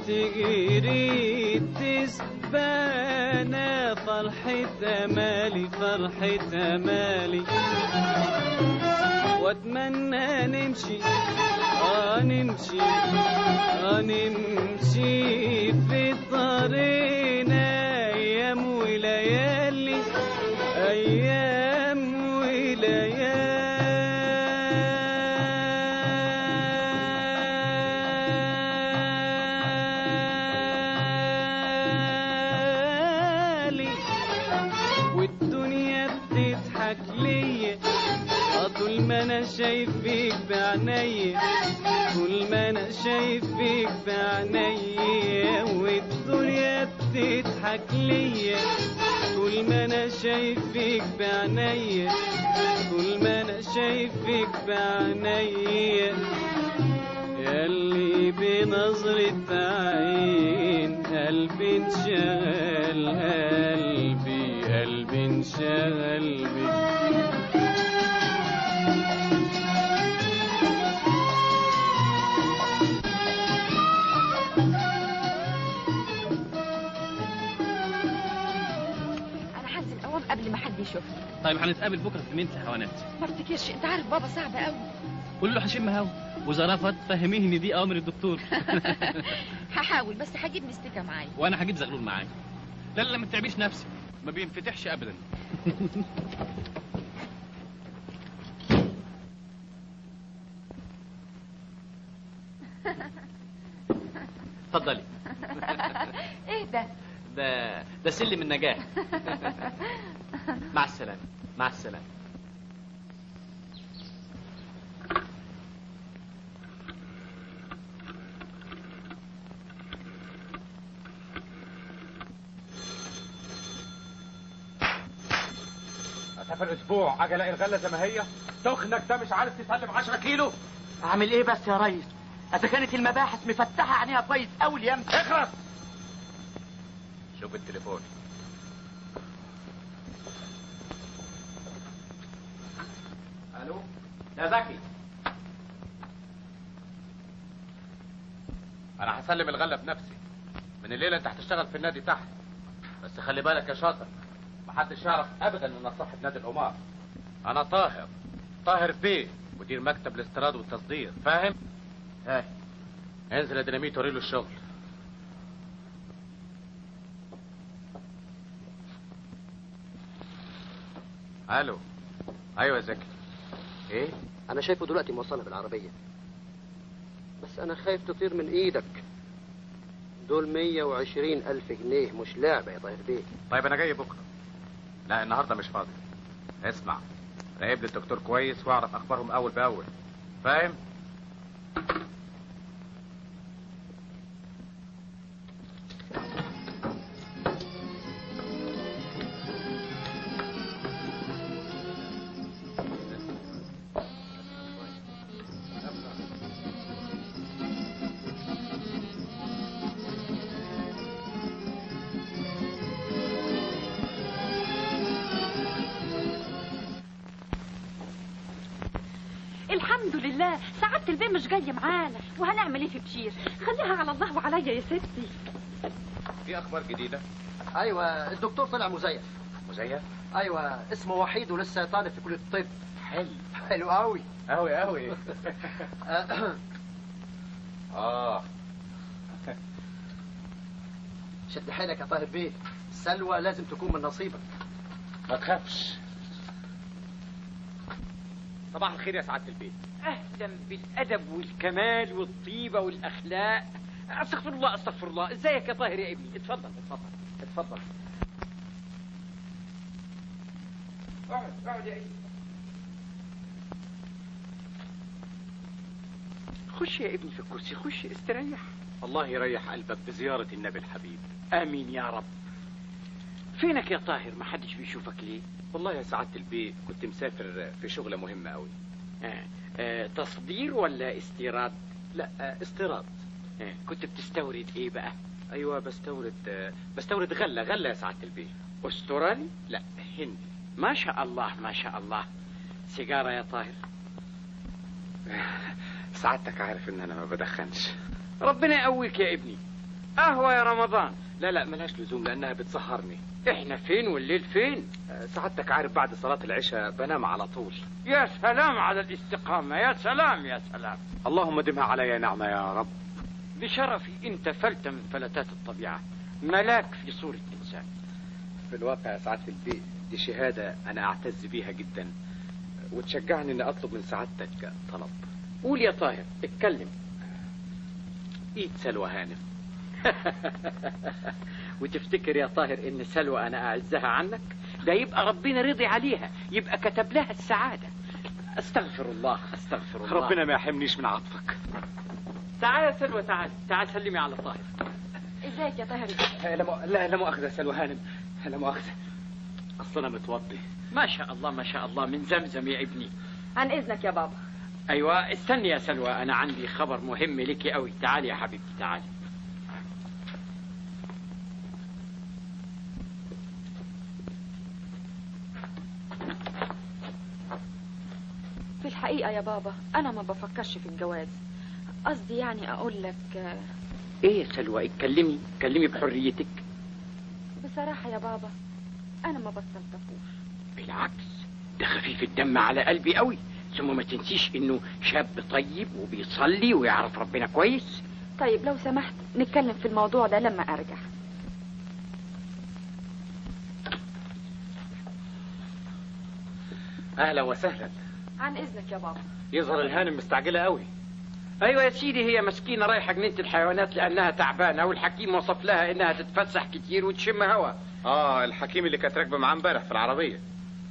تجري تسبانا فرحة أمالي فرحة أمالي واتمنى نمشي آه نمشي آه نمشي في طريقنا بعينيا والدنيا بتضحك ليا. طول ما أنا شايفك بعينيا طول ما أنا شايفك بعينيا. ياللي بنظرة عين قلبي انشغل قلبي قلبي انشغل بك طيب هنتقابل بكرة في مينة الحيوانات؟ ما افتكرش. انت عارف بابا صعب قوي (laughs) قول له هشم هوا. رفض فهميه إن دي أوامر الدكتور. (laughs) (laughs) هحاول بس هجيب مستكة معايا. وأنا هجيب زغلول معايا لا لا ما تتعبيش نفسك. ما بينفتحش ابدا. اتفضلي. إيه ده؟ ده ده سلم النجاة. (laughs) مع السلامة. مع السلامة. اسافر أسبوع أجي الاقي الغله زي ما هي؟ تخنك ده مش عارف تسلم 10 كيلو. أعمل إيه بس يا ريس؟ إذا كانت المباحث مفتحة عينيها كويس قوي اليم اخرس! شوف التليفون. ألو. يا زكي. أنا هسلم الغله بنفسي من الليلة أنت هتشتغل في النادي تحت. بس خلي بالك يا شاطر محدش يعرف ابدا إن أنا صاحب نادي القمار أنا طاهر. طاهر بيه مدير مكتب الاستيراد والتصدير فاهم؟ إيه انزل يا ديناميت وريله الشغل. ألو. أيوه يا زكي. إيه؟ أنا شايفه دلوقتي موصلها بالعربية. بس أنا خايف تطير من إيدك. دول 120 ألف جنيه مش لعبة يا طاهر بيه. طيب أنا جاي بكرة. لا النهارده مش فاضي. اسمع راقب لي الدكتور كويس واعرف أخبارهم أول بأول. فاهم؟ البيه مش جاي معانا وهنعمل إيه في بشير؟ خليها على الله وعليا يا ستي. في أخبار جديدة؟ أيوه الدكتور طلع مزيف. مزيف؟ أيوه اسمه وحيد ولسه طالب في كلية الطب. حلو. حلو قوي قوي قوي (laughs) آه. شد حيلك يا طاهر بيه. سلوى لازم تكون من نصيبك. ما تخافش. صباح الخير يا سعادة البيت. أهلا بالأدب والكمال والطيبة والأخلاق. أستغفر الله أستغفر الله. إزيك يا طاهر يا إبني؟ اتفضل اتفضل اتفضل اقعد اقعد يا إبني. خش يا إبني في الكرسي خش استريح. الله يريح قلبك بزيارة النبي الحبيب. آمين يا رب. فينك يا طاهر؟ ما حدش بيشوفك ليه؟ والله يا سعادة البيت كنت مسافر في شغلة مهمة قوي آه. آه. تصدير ولا استيراد؟ لا آه استيراد. آه. كنت بتستورد إيه بقى؟ أيوه بستورد آه بستورد غلة غلة يا سعادة البيت. استرالي لا هندي ما شاء الله ما شاء الله. سيجارة يا طاهر؟ سعادتك عارف إن أنا ما بدخنش. ربنا يقويك يا ابني. قهوة يا رمضان. لا لا ملهاش لزوم لأنها بتسهرني. إحنا فين والليل فين؟ سعادتك عارف بعد صلاة العشاء بنام على طول. يا سلام على الاستقامة يا سلام يا سلام. اللهم دمها علي نعمة يا رب. بشرفي أنت فلتة من فلتات الطبيعة ملاك في صورة انسان في الواقع يا سعادة البيت دي شهادة أنا أعتز بيها جدا. وتشجعني إني أطلب من سعادتك طلب. قول يا طاهر اتكلم. إيد سلوى هانم. (laughs) وتفتكر يا طاهر إن سلوى أنا أعزها عنك؟ ده يبقى ربنا رضي عليها يبقى كتب لها السعادة. أستغفر الله أستغفر الله. ربنا ما يحرمنيش من عطفك. تعال يا سلوى تعال تعال سلمي على طاهر. إزيك يا طاهر؟ لا مؤ... لا لا مؤاخذة سلوى هانم. لا مؤاخذة. أصل أنا متوضي ما شاء الله ما شاء الله من زمزم يا ابني. عن إذنك يا بابا. أيوه استني يا سلوى أنا عندي خبر مهم لك قوي تعالي يا حبيبتي تعالي في الحقيقة يا بابا أنا ما بفكرش في الجواز. قصدي يعني أقول لك إيه يا سلوى اتكلمي اتكلمي بحريتك. بصراحة يا بابا أنا ما بستلطفوش. بالعكس ده خفيف الدم على قلبي قوي. ثم ما تنسيش إنه شاب طيب وبيصلي ويعرف ربنا كويس. طيب لو سمحت نتكلم في الموضوع ده لما أرجع. أهلا وسهلا. عن إذنك يا بابا. يظهر الهانم مستعجلة قوي أيوه يا سيدي هي مسكينة رايحة جنينة الحيوانات لأنها تعبانة والحكيم وصف لها إنها تتفسح كتير وتشم هوا. آه الحكيم اللي كانت راكبة معاه امبارح في العربية.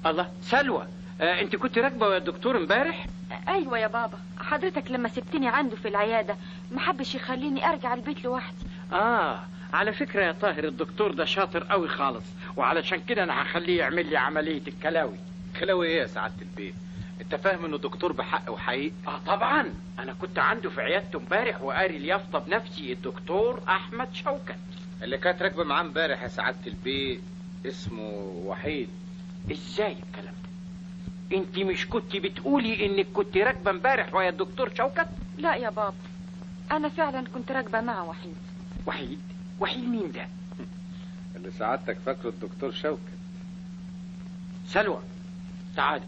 الله سلوى. آه أنت كنت راكبة يا دكتور امبارح؟ أيوة يا بابا. حضرتك لما سبتني عنده في العيادة ما حبش يخليني أرجع البيت لوحدي. آه على فكرة يا طاهر الدكتور ده شاطر قوي خالص وعلشان كده أنا هخليه يعمل لي عملية الكلاوي. كلاوي إيه يا سعادة البيت؟ انت فاهم انه دكتور بحق وحقيقي؟ آه طبعا. أنا كنت عنده في عيادته امبارح وقاري اليافطة بنفسي الدكتور أحمد شوكت. اللي كانت راكبة معاه امبارح يا سعادة البيت اسمه وحيد. إزاي الكلام ده؟ أنت مش كنت بتقولي إنك كنت راكبة امبارح ويا الدكتور شوكت؟ لا يا بابا. أنا فعلا كنت راكبة مع وحيد. وحيد؟ وحيد مين ده؟ اللي سعادتك فاكره الدكتور شوكت. سلوى. تعالي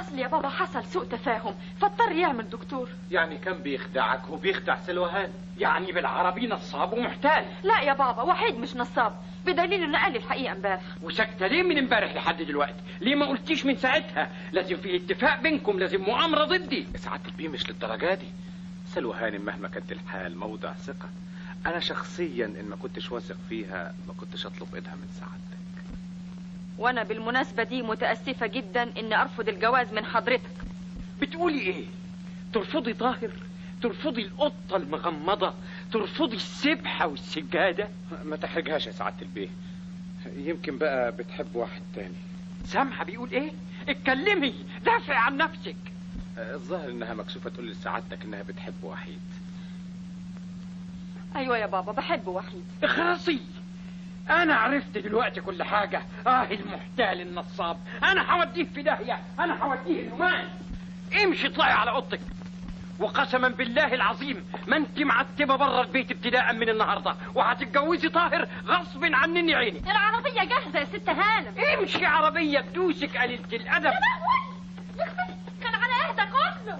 أصل يا بابا حصل سوء تفاهم فاضطر يعمل دكتور. يعني كان بيخدعك وبيخدع سلوى هانم يعني بالعربي نصاب ومحتال. لا يا بابا وحيد مش نصاب. بدليل إنه قال لي الحقيقة امبارح. وساكته ليه من امبارح لحد دلوقتي؟ ليه ما قلتيش من ساعتها؟ لازم في اتفاق بينكم لازم مؤامرة ضدي. سعاده البيه مش للدرجة دي. سلوى هانم مهما كانت الحال موضع ثقة. أنا شخصيا إن ما كنتش واثق فيها ما كنتش أطلب إيدها من سعادتك. وأنا بالمناسبة دي متأسفة جدا إني أرفض الجواز من حضرتك. بتقولي إيه؟ ترفضي طاهر ترفضي القطة المغمضة ترفضي السبحة والسجادة؟ ما تحرجهاش يا سعادة البيه. يمكن بقى بتحب واحد تاني. سامحة بيقول إيه؟ اتكلمي دافعي عن نفسك. الظاهر إنها مكسوفة تقول لسعادتك إنها بتحب وحيد. أيوه يا بابا بحب وحيد. اخرسي أنا عرفت دلوقتي كل حاجة. آه المحتال النصاب. أنا هوديه في داهية. أنا هوديه النمان امشي اطلعي على أوضتك. وقسما بالله العظيم ما أنت معتبة بره البيت ابتداء من النهارده. وهتتجوزي طاهر غصب عن عيني. العربية جاهزة يا ست هانم. امشي عربية بدوسك قليلة الأدب. كان على اهدى كله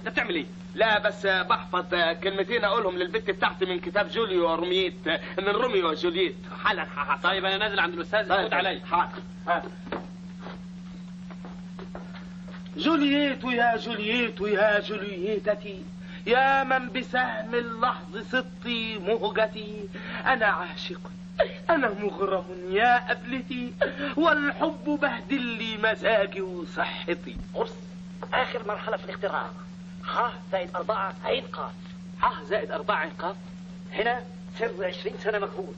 انت بتعمل إيه؟ لا بس بحفظ كلمتين أقولهم للبت بتاعتي من كتاب جوليو وروميت من روميو وجولييت. حالا هحصل طيب أنا نازل عند الأستاذ طيب. خد علي. حاضر. جولييت يا جولييت يا جولييتتي يا من بسهم اللحظ سطي مهجتي. أنا عاشق أنا مغرم يا أبلتي والحب بهدل لي مزاجي وصحتي. قرص آخر مرحلة في الاختراع. ح زائد أربعة عين قاف ح زائد أربعة عين قاف هنا سر عشرين سنة مجهود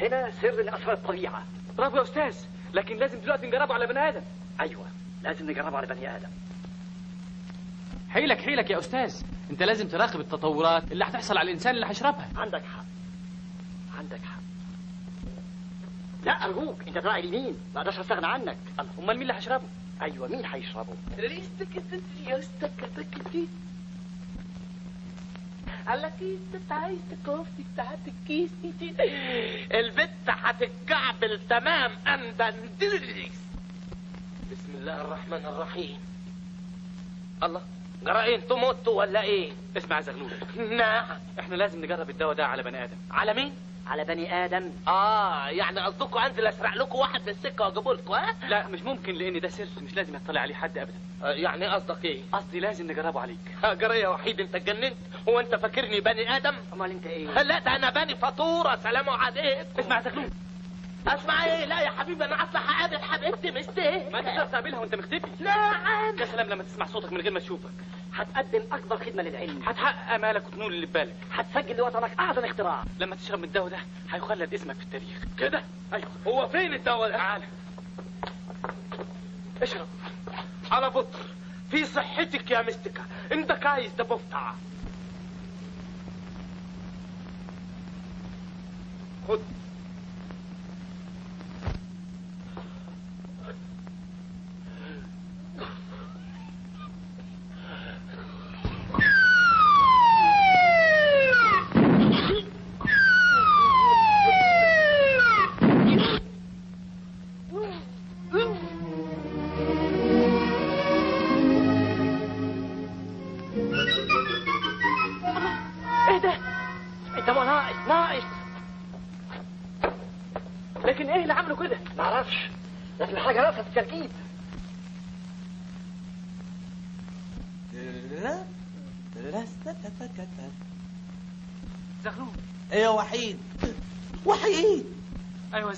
هنا سر الأسرار الطبيعة. برافو يا أستاذ. لكن لازم دلوقتي نجربه على بني آدم. أيوة لازم نجربه على بني آدم. حيلك حيلك يا أستاذ. أنت لازم تراقب التطورات اللي هتحصل على الإنسان اللي هيشربها. عندك حق. عندك حق. لا أرجوك أنت تراعي اليمين. ما أقدرش أستغنى عنك. أمال مين اللي هيشربه؟ أيوة مين هيشربه؟ على كيس عايز كوفي بتاعت الكيس دي البت هتتكعبل تمام اندندريس بسم الله الرحمن الرحيم. الله جرى إيه أنتوا متوا ولا إيه؟ اسمع يا زغلول. نعم. إحنا لازم نجرب الدواء ده على بني آدم. على مين؟ على بني آدم. آه يعني قصدكم أنزل اسرق لكم واحد من السكه واجيبه لكم ها؟ لا مش ممكن لأن ده سر مش لازم يطلع عليه حد أبدا. آه، يعني قصدك إيه؟ قصدي لازم نجربه عليك. آه، جرى يا وحيد أنت اتجننت هو انت فاكرني بني آدم؟ أمال أنت إيه؟ لا ده أنا بني فاتورة سلام عليكم. اسمع يا زغلول أسمع إيه لا يا حبيبي أنا أصلا هقابل حبيبتي ما أنت تقدر تقابلها وأنت مختفي نعم يا سلام لما تسمع صوتك من غير ما تشوفك. هتقدم أكبر خدمة للعلم. هتحقق امالك وتنول اللي في بالك. هتسجل لوطنك أعظم اختراع. لما تشرب من الدواء ده هيخلد اسمك في التاريخ. كده؟ أيوه. هو فين الدواء ده؟ تعالى اشرب. على بطر. في صحتك يا مستكة أنت عايز ده بفتع. خد.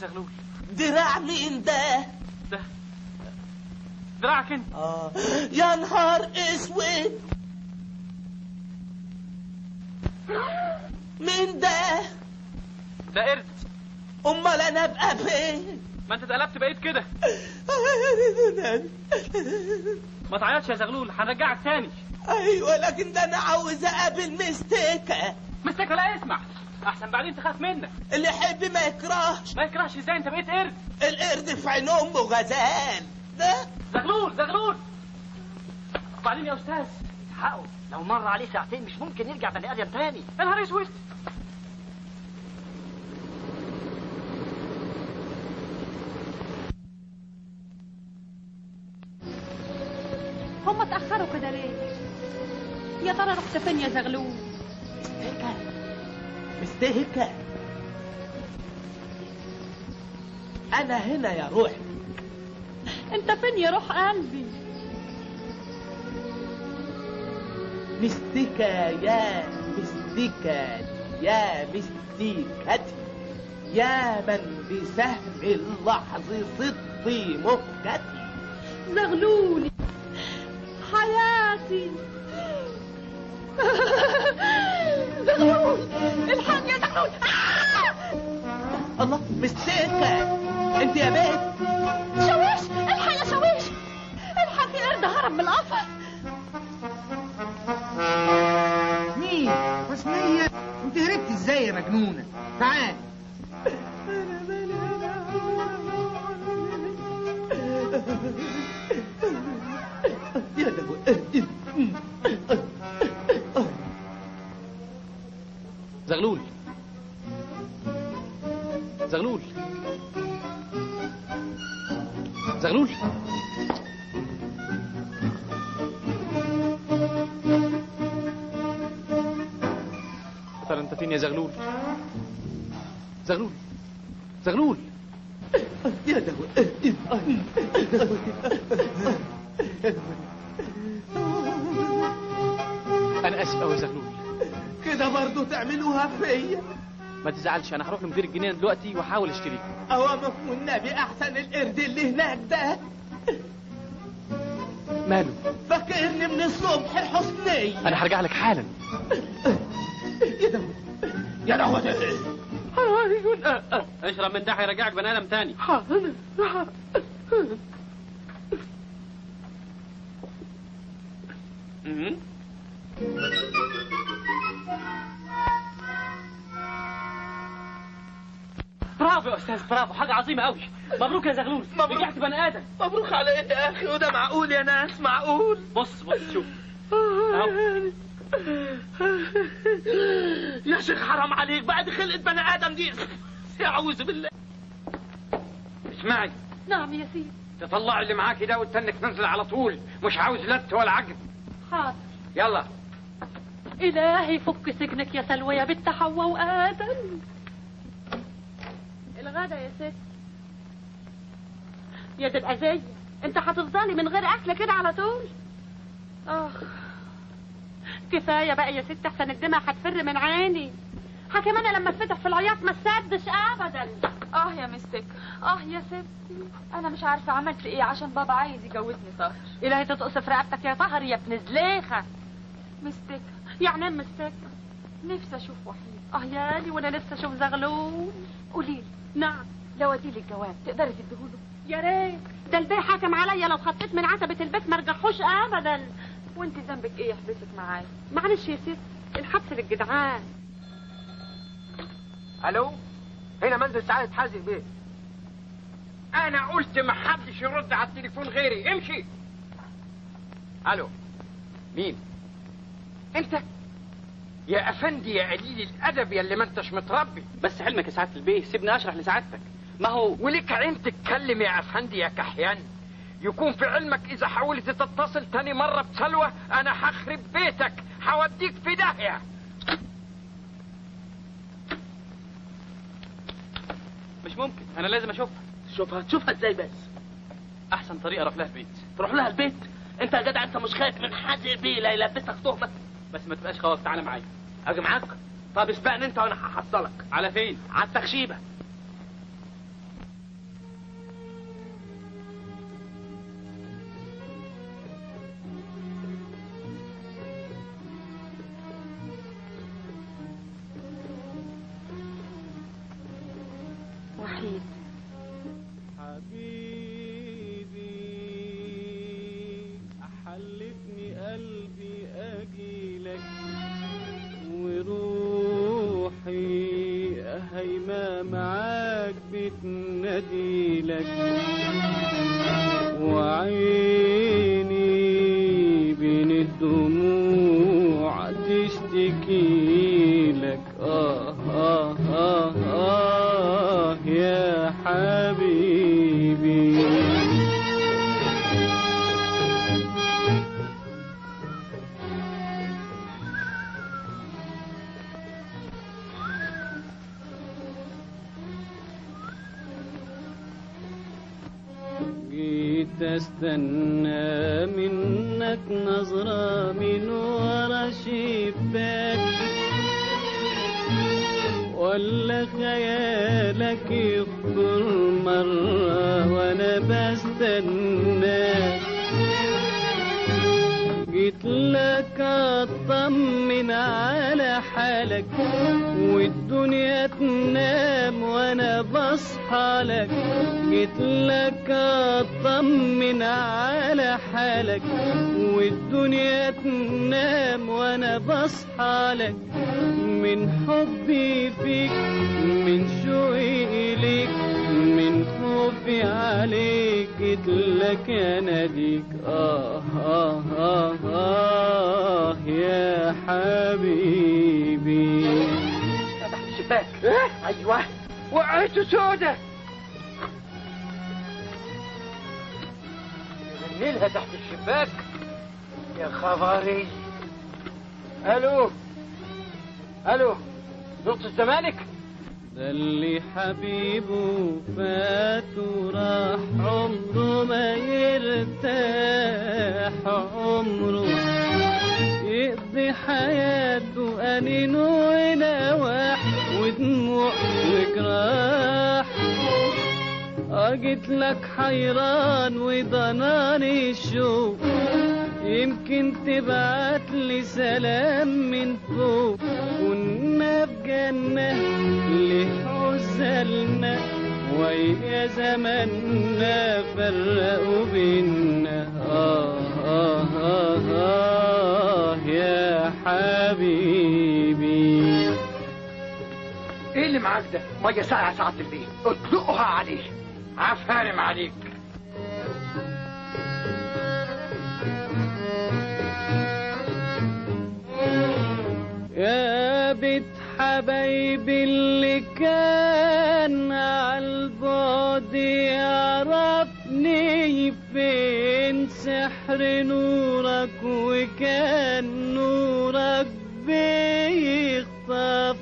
يا زغلول دراع مين ده ده. دراعك انت. آه. يا نهار اسود. مين ده؟ ده قرد. أمال أنا أبقى فين؟ ما أنت اتقلبت بقيت كده. ما تعيطش يا زغلول هنرجعك تاني. أيوه لكن ده أنا عاوز أقابل مستيكه مستك لا اسمع أحسن بعدين تخاف منك اللي يحب ما يكرهش. ما يكرهش. إزاي أنت بقيت قرد؟ القرد في عين امه غزال ده زغلول زغلول. وبعدين يا أستاذ حقه لو مر عليه ساعتين مش ممكن يرجع بني آدم تاني. يا نهار أسود. هم اتأخروا كده ليه؟ يا ترى رحت فين يا زغلول؟ مستيكه أنا هنا يا روحي. أنت فين يا روح قلبي؟ مستيكة يا مستيكة يا مستيكتي. يا من بسهم اللحظ صدي مهجتي زغلولي. حياتي. (laughs) زغلول الحق يا زغلول الله مستيكة أنت يا بيت. شويش الحق يا شويش الحق يا قرد هرب من القفر مين؟ حسنية. أنت هربت إزاي يا مجنونة؟ تعال. ما تزعلش أنا هروح لمدير الجنينة دلوقتي وأحاول اشتريك اوامر والنبي احسن القرد اللي هناك ده. ماله؟ فاكرني من الصبح حسني أنا هرجع لك حالا. يا دهوي اشرب من ده هيرجعك بني آدم تاني مم. برافو يا أستاذ برافو. حاجة عظيمة قوي مبروك يا زغلول. رجعت بني آدم. مبروك على إيه يا أخي؟ وده معقول يا ناس معقول. بص بص شوف. يا شيخ حرام عليك. بعد خلقة بني آدم دي. أعوذ بالله. اسمعي. نعم يا سيدي. تطلع اللي معاكي ده وتنك تنزل على طول. مش عاوز لت ولا عقد. حاضر يلا. إلهي فك سجنك يا سلوى يا بنت حواء وآدم. الغدا يا ست يا تبقى زي. انت هتفضلي من غير أكل كده على طول؟ آخ. كفاية بقى يا ست إحسن الدمع هتفر من عيني. حكم أنا لما اتفتح في العياط ما تصدش ابدا. آه يا مستك. آه يا ستي. أنا مش عارفة عملت إيه عشان بابا عايز يجوزني طاهر إلهي تتقص في رقبتك يا طهر يا ابن زليخة. مستك. يعني إيه مستك. نفسي أشوف وحيد. آه يالي وأنا لسه أشوف زغلول. قولي لي نعم. لو اديلي الجواب تقدري تديهوله؟ يا ريت. ده البيه حكم عليا. لو خطيت من عتبة البيت ما رجعوش ابدا. وأنت ذنبك إيه يحبسك معايا معلش يا ست الحبس للجدعان. ألو؟ هنا منزل سعادة حازم بيه. أنا قلت ما حدش يرد على التليفون غيري. امشي. ألو. مين؟ أنت؟ يا أفندي يا قليل الأدب يا اللي ما أنتش متربي. بس حلمك يا سعادة البيه سيبني أشرح لسعادتك. ما هو وليك عين تتكلم يا أفندي يا كحيان. يكون في علمك إذا حاولت تتصل تاني مرة بسلوى أنا هخرب بيتك هوديك في داهية. مش ممكن أنا لازم أشوفها. شوفها تشوفها إزاي بس؟ أحسن طريقة أروح لها البيت. تروح لها البيت؟ أنت يا جدع أنت مش خايف من حد بيه لا يلبسك تهمة. بس ما تبقاش خلاص تعالى معايا. أجي معاك؟ طب اسبقني أنت وأنا هحصلك. على فين؟ على التخشيبة.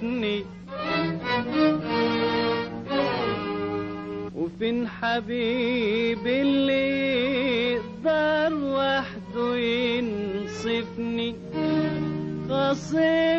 بيخطفني وفين حبيبي اللي يقدر وحده ينصفني. خاصمني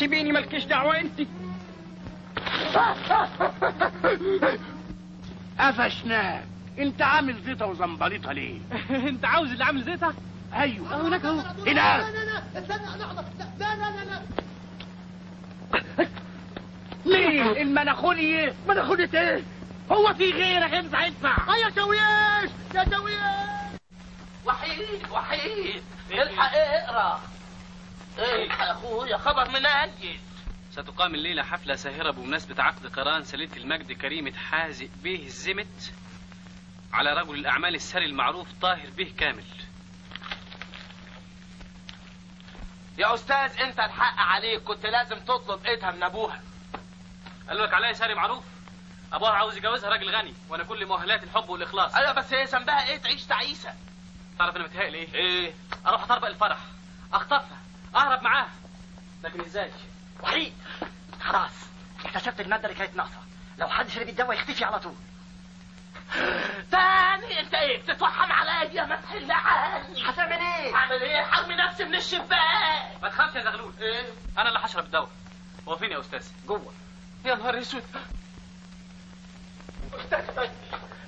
سيبيني مالكيش دعوة انت. (laughs) قفشناك. انت عامل زيطة وزنبليطة ليه؟ (laughs) انت عاوز اللي عامل زيتها أيوه. اهو هناك أهو. هنا استنى لحظة لا لا. لا لا مين (laughs) المناخولي مناخولة إيه؟ هو في غيرك امسح ادفع آه يا شويش يا شويش. وحيد وحيد الحق اقرأ. يا خبر منجد ستقام الليلة حفلة ساهرة بمناسبة عقد قران سليلة المجد كريمة حازق به الزمت على رجل الأعمال السري المعروف طاهر به كامل. يا أستاذ أنت الحق عليك. كنت لازم تطلب ايدها من ابوها قال لك عليا ساري معروف؟ أبوها عاوز يجوزها راجل غني وأنا كل مؤهلات الحب والإخلاص. أيوه بس هي ذنبها إيه تعيش تعيسة؟ تعرف أنا متهيألي إيه؟ إيه؟ أروح أطربق الفرح. أخطفها. أهرب معاها. لكن إزاي؟ وحيد خلاص. اكتشفت المادة اللي كانت ناقصة. لو حد شرب الدواء يختفي على طول. تاني انت إيه؟ بتتوحم عليا ما تحل عني هتعمل إيه؟ اعمل إيه؟ حرمي نفسي من الشباك. ما تخافش يا زغلول. إيه؟ أنا اللي هشرب الدواء. هو فين يا أستاذ؟ جوه. يا نهار أسود. أستاذ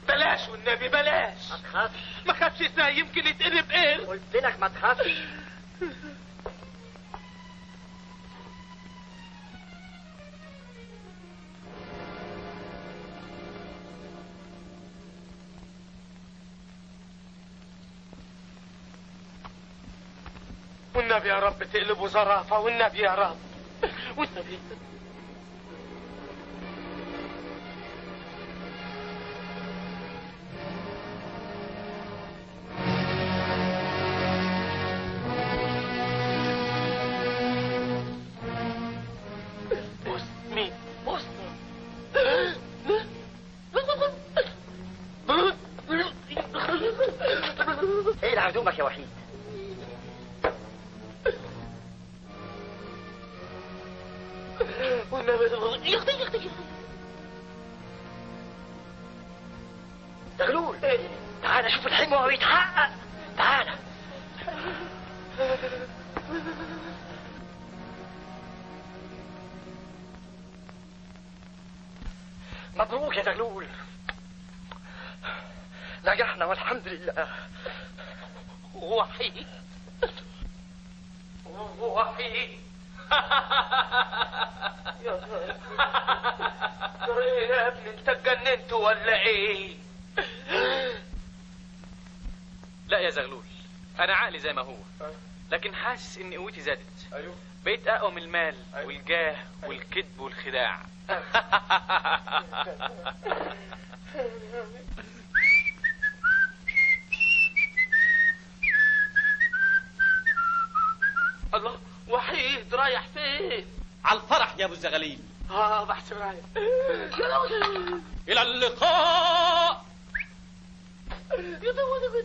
بلاش والنبي بلاش. ما تخافش. ما خافش إزاي يمكن يتقلب إيه؟ قلت لك ما تخافش. والنبي يا رب تقلبه زرافة والنبي يا رب. والنبي. مبروك يا زغلول نجحنا والحمد لله. وحيد. وحيد. (laughs) يا يا ابني انت اتجننت ولا إيه؟ لا يا زغلول أنا عقلي زي ما هو. لكن حاسس ان قوتي زادت. أيوه. بقيت اقوى من المال والجاه والكذب والخداع. (laughs) الله وحيد رايح فين؟ على الفرح يا أبو الزغاليل آه بحسب رايح (laughs) إلى اللقاء. يا دوي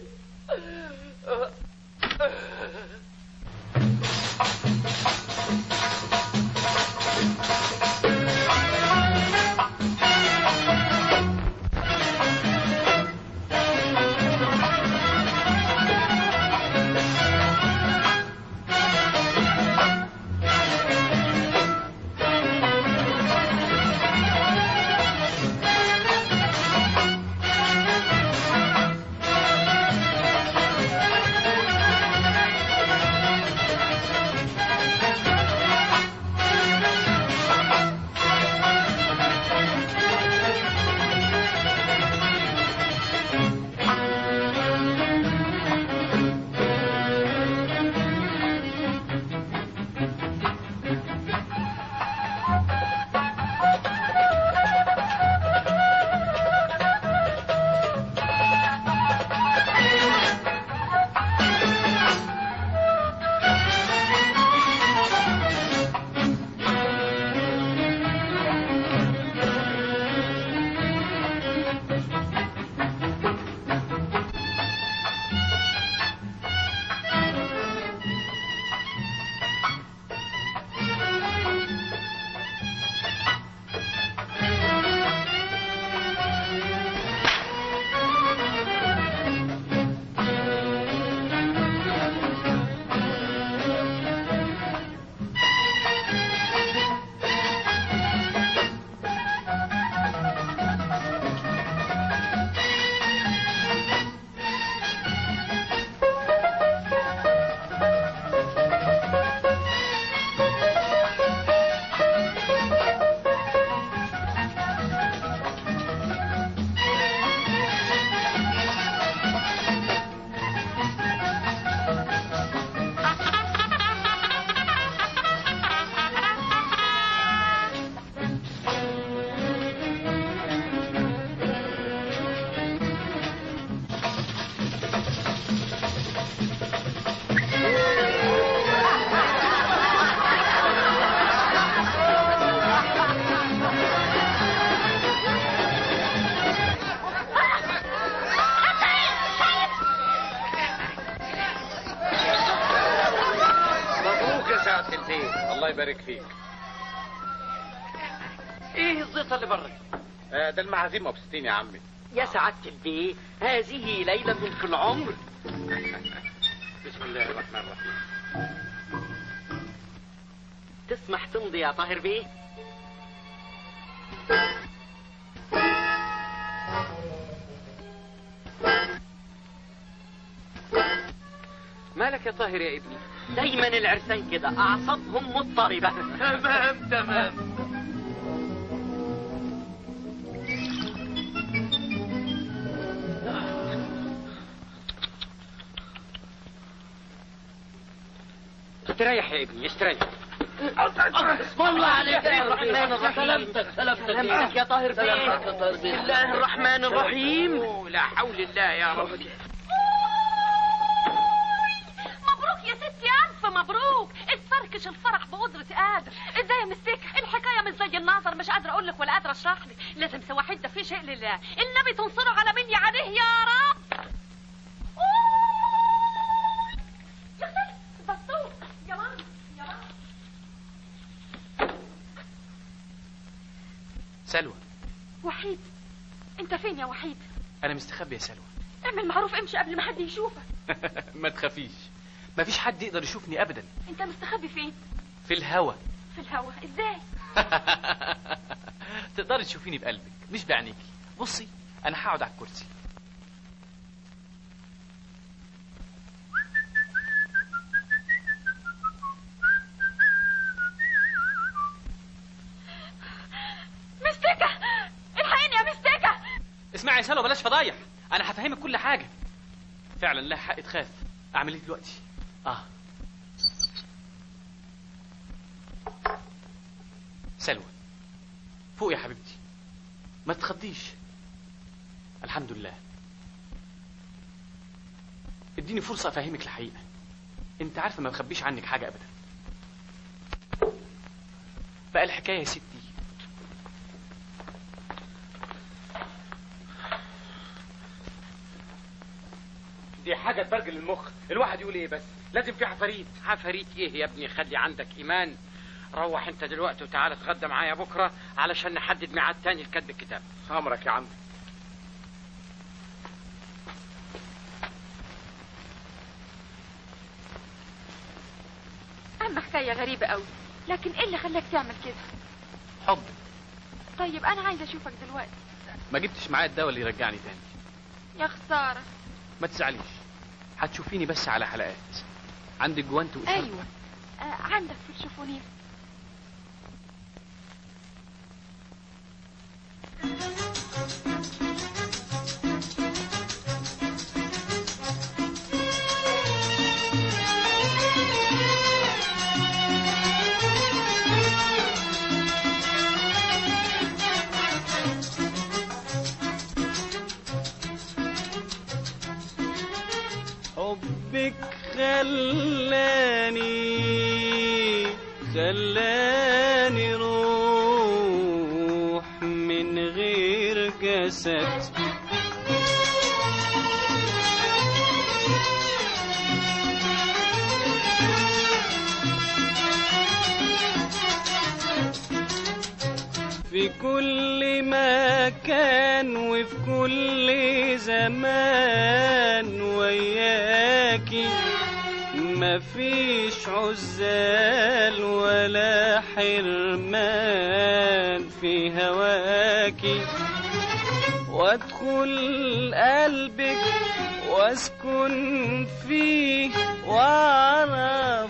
الله يبارك فيك. إيه الزيطة اللي برا؟ آه، ده المعازيم مبسوطين يا عمي. يا سعادة البيه هذه ليلة في العمر (laughs) بسم الله الرحمن الرحيم. تسمح تمضي يا طاهر بيه؟ مالك يا طاهر يا ابني دايما العرسان كده. أعصابهم مضطربة. (laughs) تمام تمام. استريح يا ابني استريح. بسم الله عليك. يا الرحمن الرحيم. سلامتك سلامتك. سلامتك يا طاهر بيه سلامتك يا طاهر بيه. بسم الله الرحمن الرحيم. لا حول الله يا رب. اتفركش الفرح بقدرة قادر إزاي يا مستك الحكاية مش زي الناظر مش قادرة أقول لك ولا قادرة أشرح لك. لازم سوا حدة في شيء لله. النبي تنصره على من عليه يا رب. سلوى. وحيد. أنت فين يا وحيد؟ أنا مستخبي يا سلوى. اعمل معروف امشي قبل ما حد يشوفك. (laughs) ما تخافيش. مفيش حد يقدر يشوفني ابدا. أنت مستخبي فين؟ في الهوا. في الهوا. إزاي؟ (laughs) تقدري تشوفيني بقلبك مش بعينيكي. بصي أنا هقعد على الكرسي. مستكة! الحقيني يا مستكة! اسمعي يا سلوى بلاش فضايح. أنا هفهمك كل حاجة. فعلا لا حق تخاف أعمل إيه دلوقتي؟ آه سلوى. فوق يا حبيبتي. ما تتخضيش الحمد لله. اديني فرصة أفهمك الحقيقة. أنت عارفة ما بخبيش عنك حاجة ابدا. بقى الحكاية يا ستي. دي حاجة تبرجل المخ. الواحد يقول إيه بس؟ لازم في عفاريت عفاريت إيه يا ابني؟ خلي عندك إيمان. روح أنت دلوقتي وتعالى اتغدى معايا بكرة علشان نحدد ميعاد تاني لكتب الكتاب. امرك يا عم. اما حكاية غريبة قوي. لكن إيه اللي خلاك تعمل كده؟ حب. طيب أنا عايزة أشوفك دلوقتي. ما جبتش معايا الدواء اللي يرجعني تاني. يا خسارة. ما تزعليش. هتشوفيني بس على حلقات. عندك جوانت وإشارة. أيوه. آه عندك في الشوفونير حبك خلاني خلاني روح من غير جسد في كل مكان وفي كل زمان عزال ولا حرمان في هواكي وادخل قلبك واسكن فيه واعرف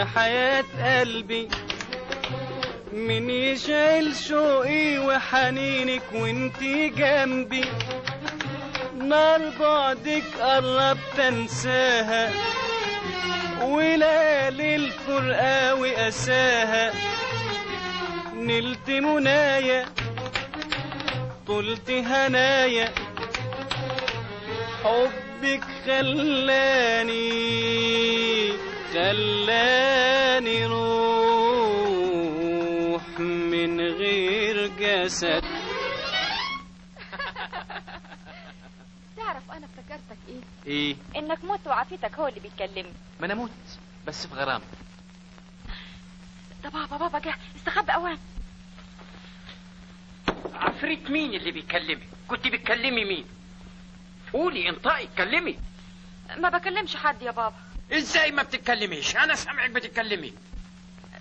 يا حياة قلبي. من يشعل شوقي وحنينك وانتي جنبي. نار بعدك قربت انساها. وليالي الفرقة وأساها نلت منايا طلت هنايا. حبك خلاني خلاني روح من غير جسد. (laughs) تعرف أنا افتكرتك إيه؟ إيه؟ إنك مت وعافيتك هو اللي بيكلمني ما أنا موت بس في غرام ده بابا بابا جه. استخبى أوان. عفريت مين اللي بيكلمك كنت بتكلمي مين؟ قولي انطقي اتكلمي. ما بكلمش حد يا بابا. إزاي ما بتتكلميش؟ أنا سامعك بتتكلمي.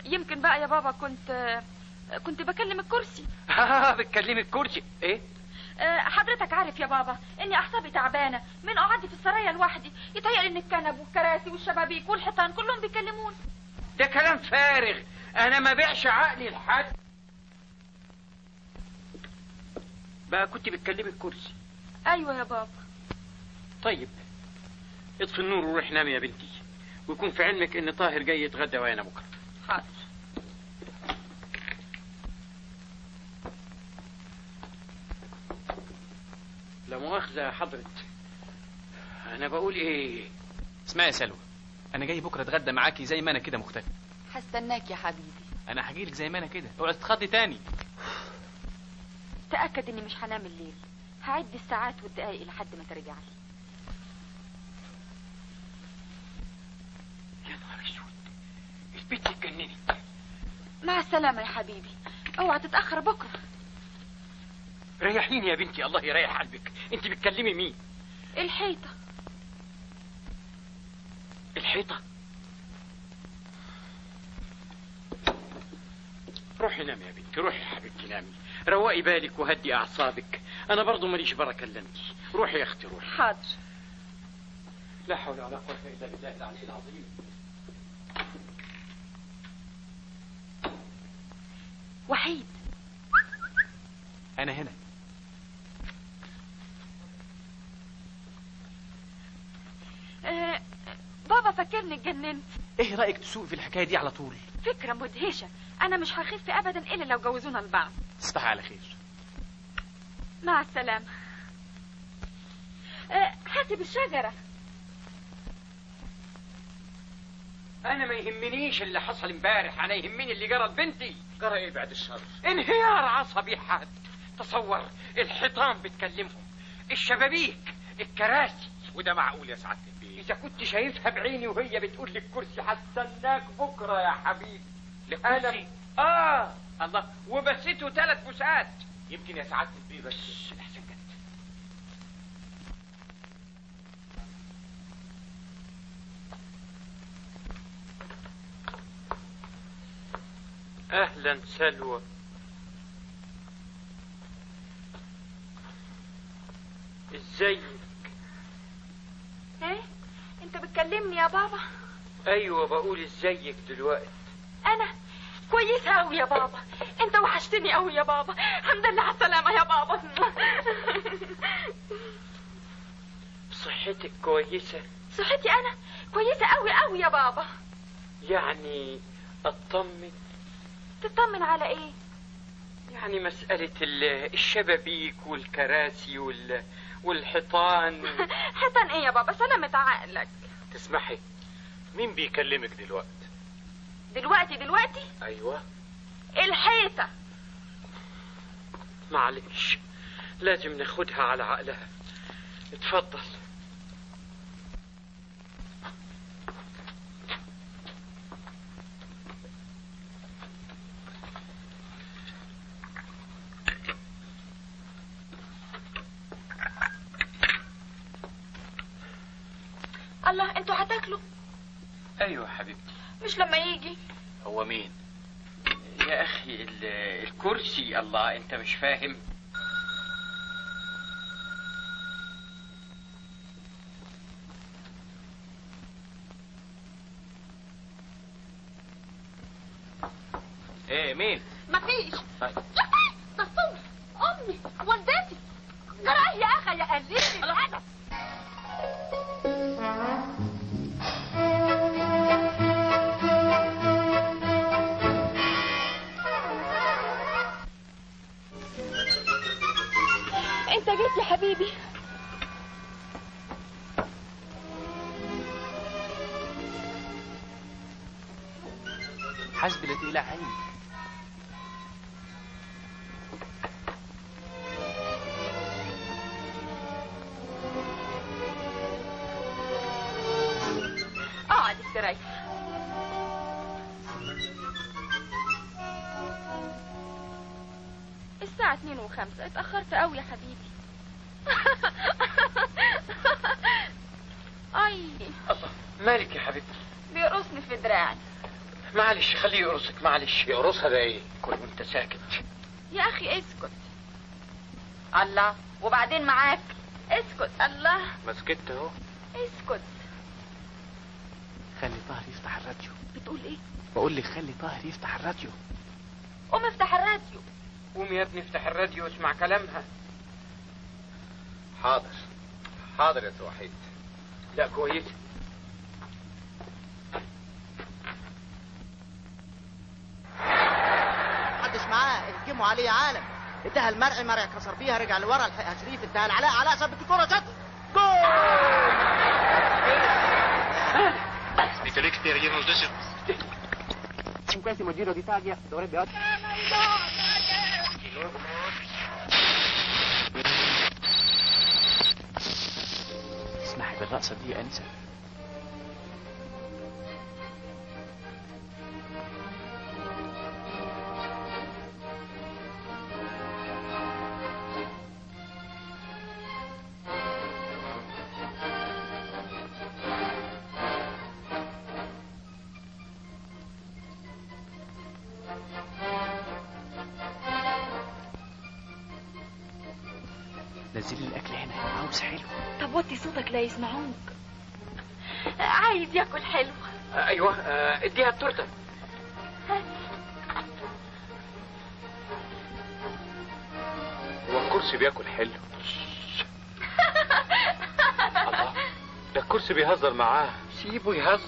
يمكن بقى يا بابا كنت كنت بكلم الكرسي. (laughs) ها بتكلمي الكرسي؟ إيه؟ آه، حضرتك عارف يا بابا إني أعصابي تعبانة من قعدي في السرايا لوحدي. يتهيألي إن الكنب والكراسي والشبابيك والحيطان كلهم بيكلموني. ده كلام فارغ. أنا ما بيعش عقلي لحد. بقى كنت بتكلمي الكرسي. أيوه يا بابا. طيب اطفي النور وروح نامي يا بنتي. ويكون في علمك إن طاهر جاي يتغدى ويانا بكرة. حاضر لا مؤاخذة يا حضرة أنا بقول إيه؟ اسمعي يا سلوى أنا جاي بكرة أتغدى معاكي زي ما أنا كده مختفي هستناك يا حبيبي. أنا هجيلك زي ما أنا كده اوعي تتخضي تاني. تأكد إني مش هنام الليل. هعد الساعات والدقايق لحد ما ترجع يا نهار اسود البنت اتجننت مع السلامة يا حبيبي. اوعى تتأخر بكرة. ريحيني يا بنتي. الله يريح قلبك. انت بتكلمي مين؟ الحيطة. الحيطة؟ روحي نامي يا بنتي. روحي يا حبيبتي نامي. روقي بالك وهدي أعصابك. أنا برضو ماليش بركة إلا انت روحي يا أختي روحي. حاضر. لا حول ولا قوة إلا بالله العلي العظيم. وحيد. أنا هنا. آه بابا فكرني اتجننت. إيه رأيك تسوق في الحكاية دي على طول؟ فكرة مدهشة. أنا مش هخف أبدا إلا لو جوزونا لبعض تصبحي على خير. مع السلامة. آه حاسب الشجرة أنا ما يهمنيش اللي حصل امبارح أنا يهمني اللي جرى لبنتي جرى إيه بعد الشر؟ انهيار عصبي حاد تصور الحيطان بتكلمهم الشبابيك الكراسي. وده معقول يا سعادة البيه إذا كنت شايفها بعيني وهي بتقول لي الكرسي هستناك بكرة يا حبيبي. أنا آه. الله وبسيته ثلاث بوسات يمكن يا سعادة البيه بس. أهلا سلوى. إزيك؟ إيه؟ أنت بتكلمني يا بابا؟ أيوه بقول إزيك دلوقتي أنا؟ كويسة أوي يا بابا. أنت وحشتني أوي يا بابا. الحمد لله على السلامة يا بابا. (laughs) صحتك كويسة؟ صحتي أنا كويسة أوي أوي يا بابا. يعني أطمن؟ تطمن على إيه؟ يعني مسألة ال- الشبابيك والكراسي وال... والحيطان. (laughs) حيطان إيه يا بابا؟ سلامة عقلك. تسمحي مين بيكلمك دلوقتي؟ دلوقتي دلوقتي؟ أيوه. الحيطة. معلش لازم ناخدها على عقلها. اتفضل. الله أنتوا هتاكلوا. أيوه حبيبتي. مش لما يجي. هو مين؟ يا أخي ال- الكرسي الله أنت مش فاهم. إيه مين؟ ده إيه كل وانت ساكت. يا أخي اسكت. الله وبعدين معاك. اسكت الله. ما سكت أهو. اسكت. خلي طاهر يفتح الراديو. بتقول إيه؟ بقول لك خلي طاهر يفتح الراديو. قوم افتح الراديو. قوم يا ابني افتح الراديو واسمع كلامها. حاضر. حاضر يا توحيد لا كويس محدش معاه اهجموا عليه يا انتهى المرعي مرعي كسر بيها رجع لورا الحقها شريف انتهى العلاء علاء ثبت nos deux 50 giro d'Italia dovrebbe oggi اسمعي بالرقصة دي يا أنسة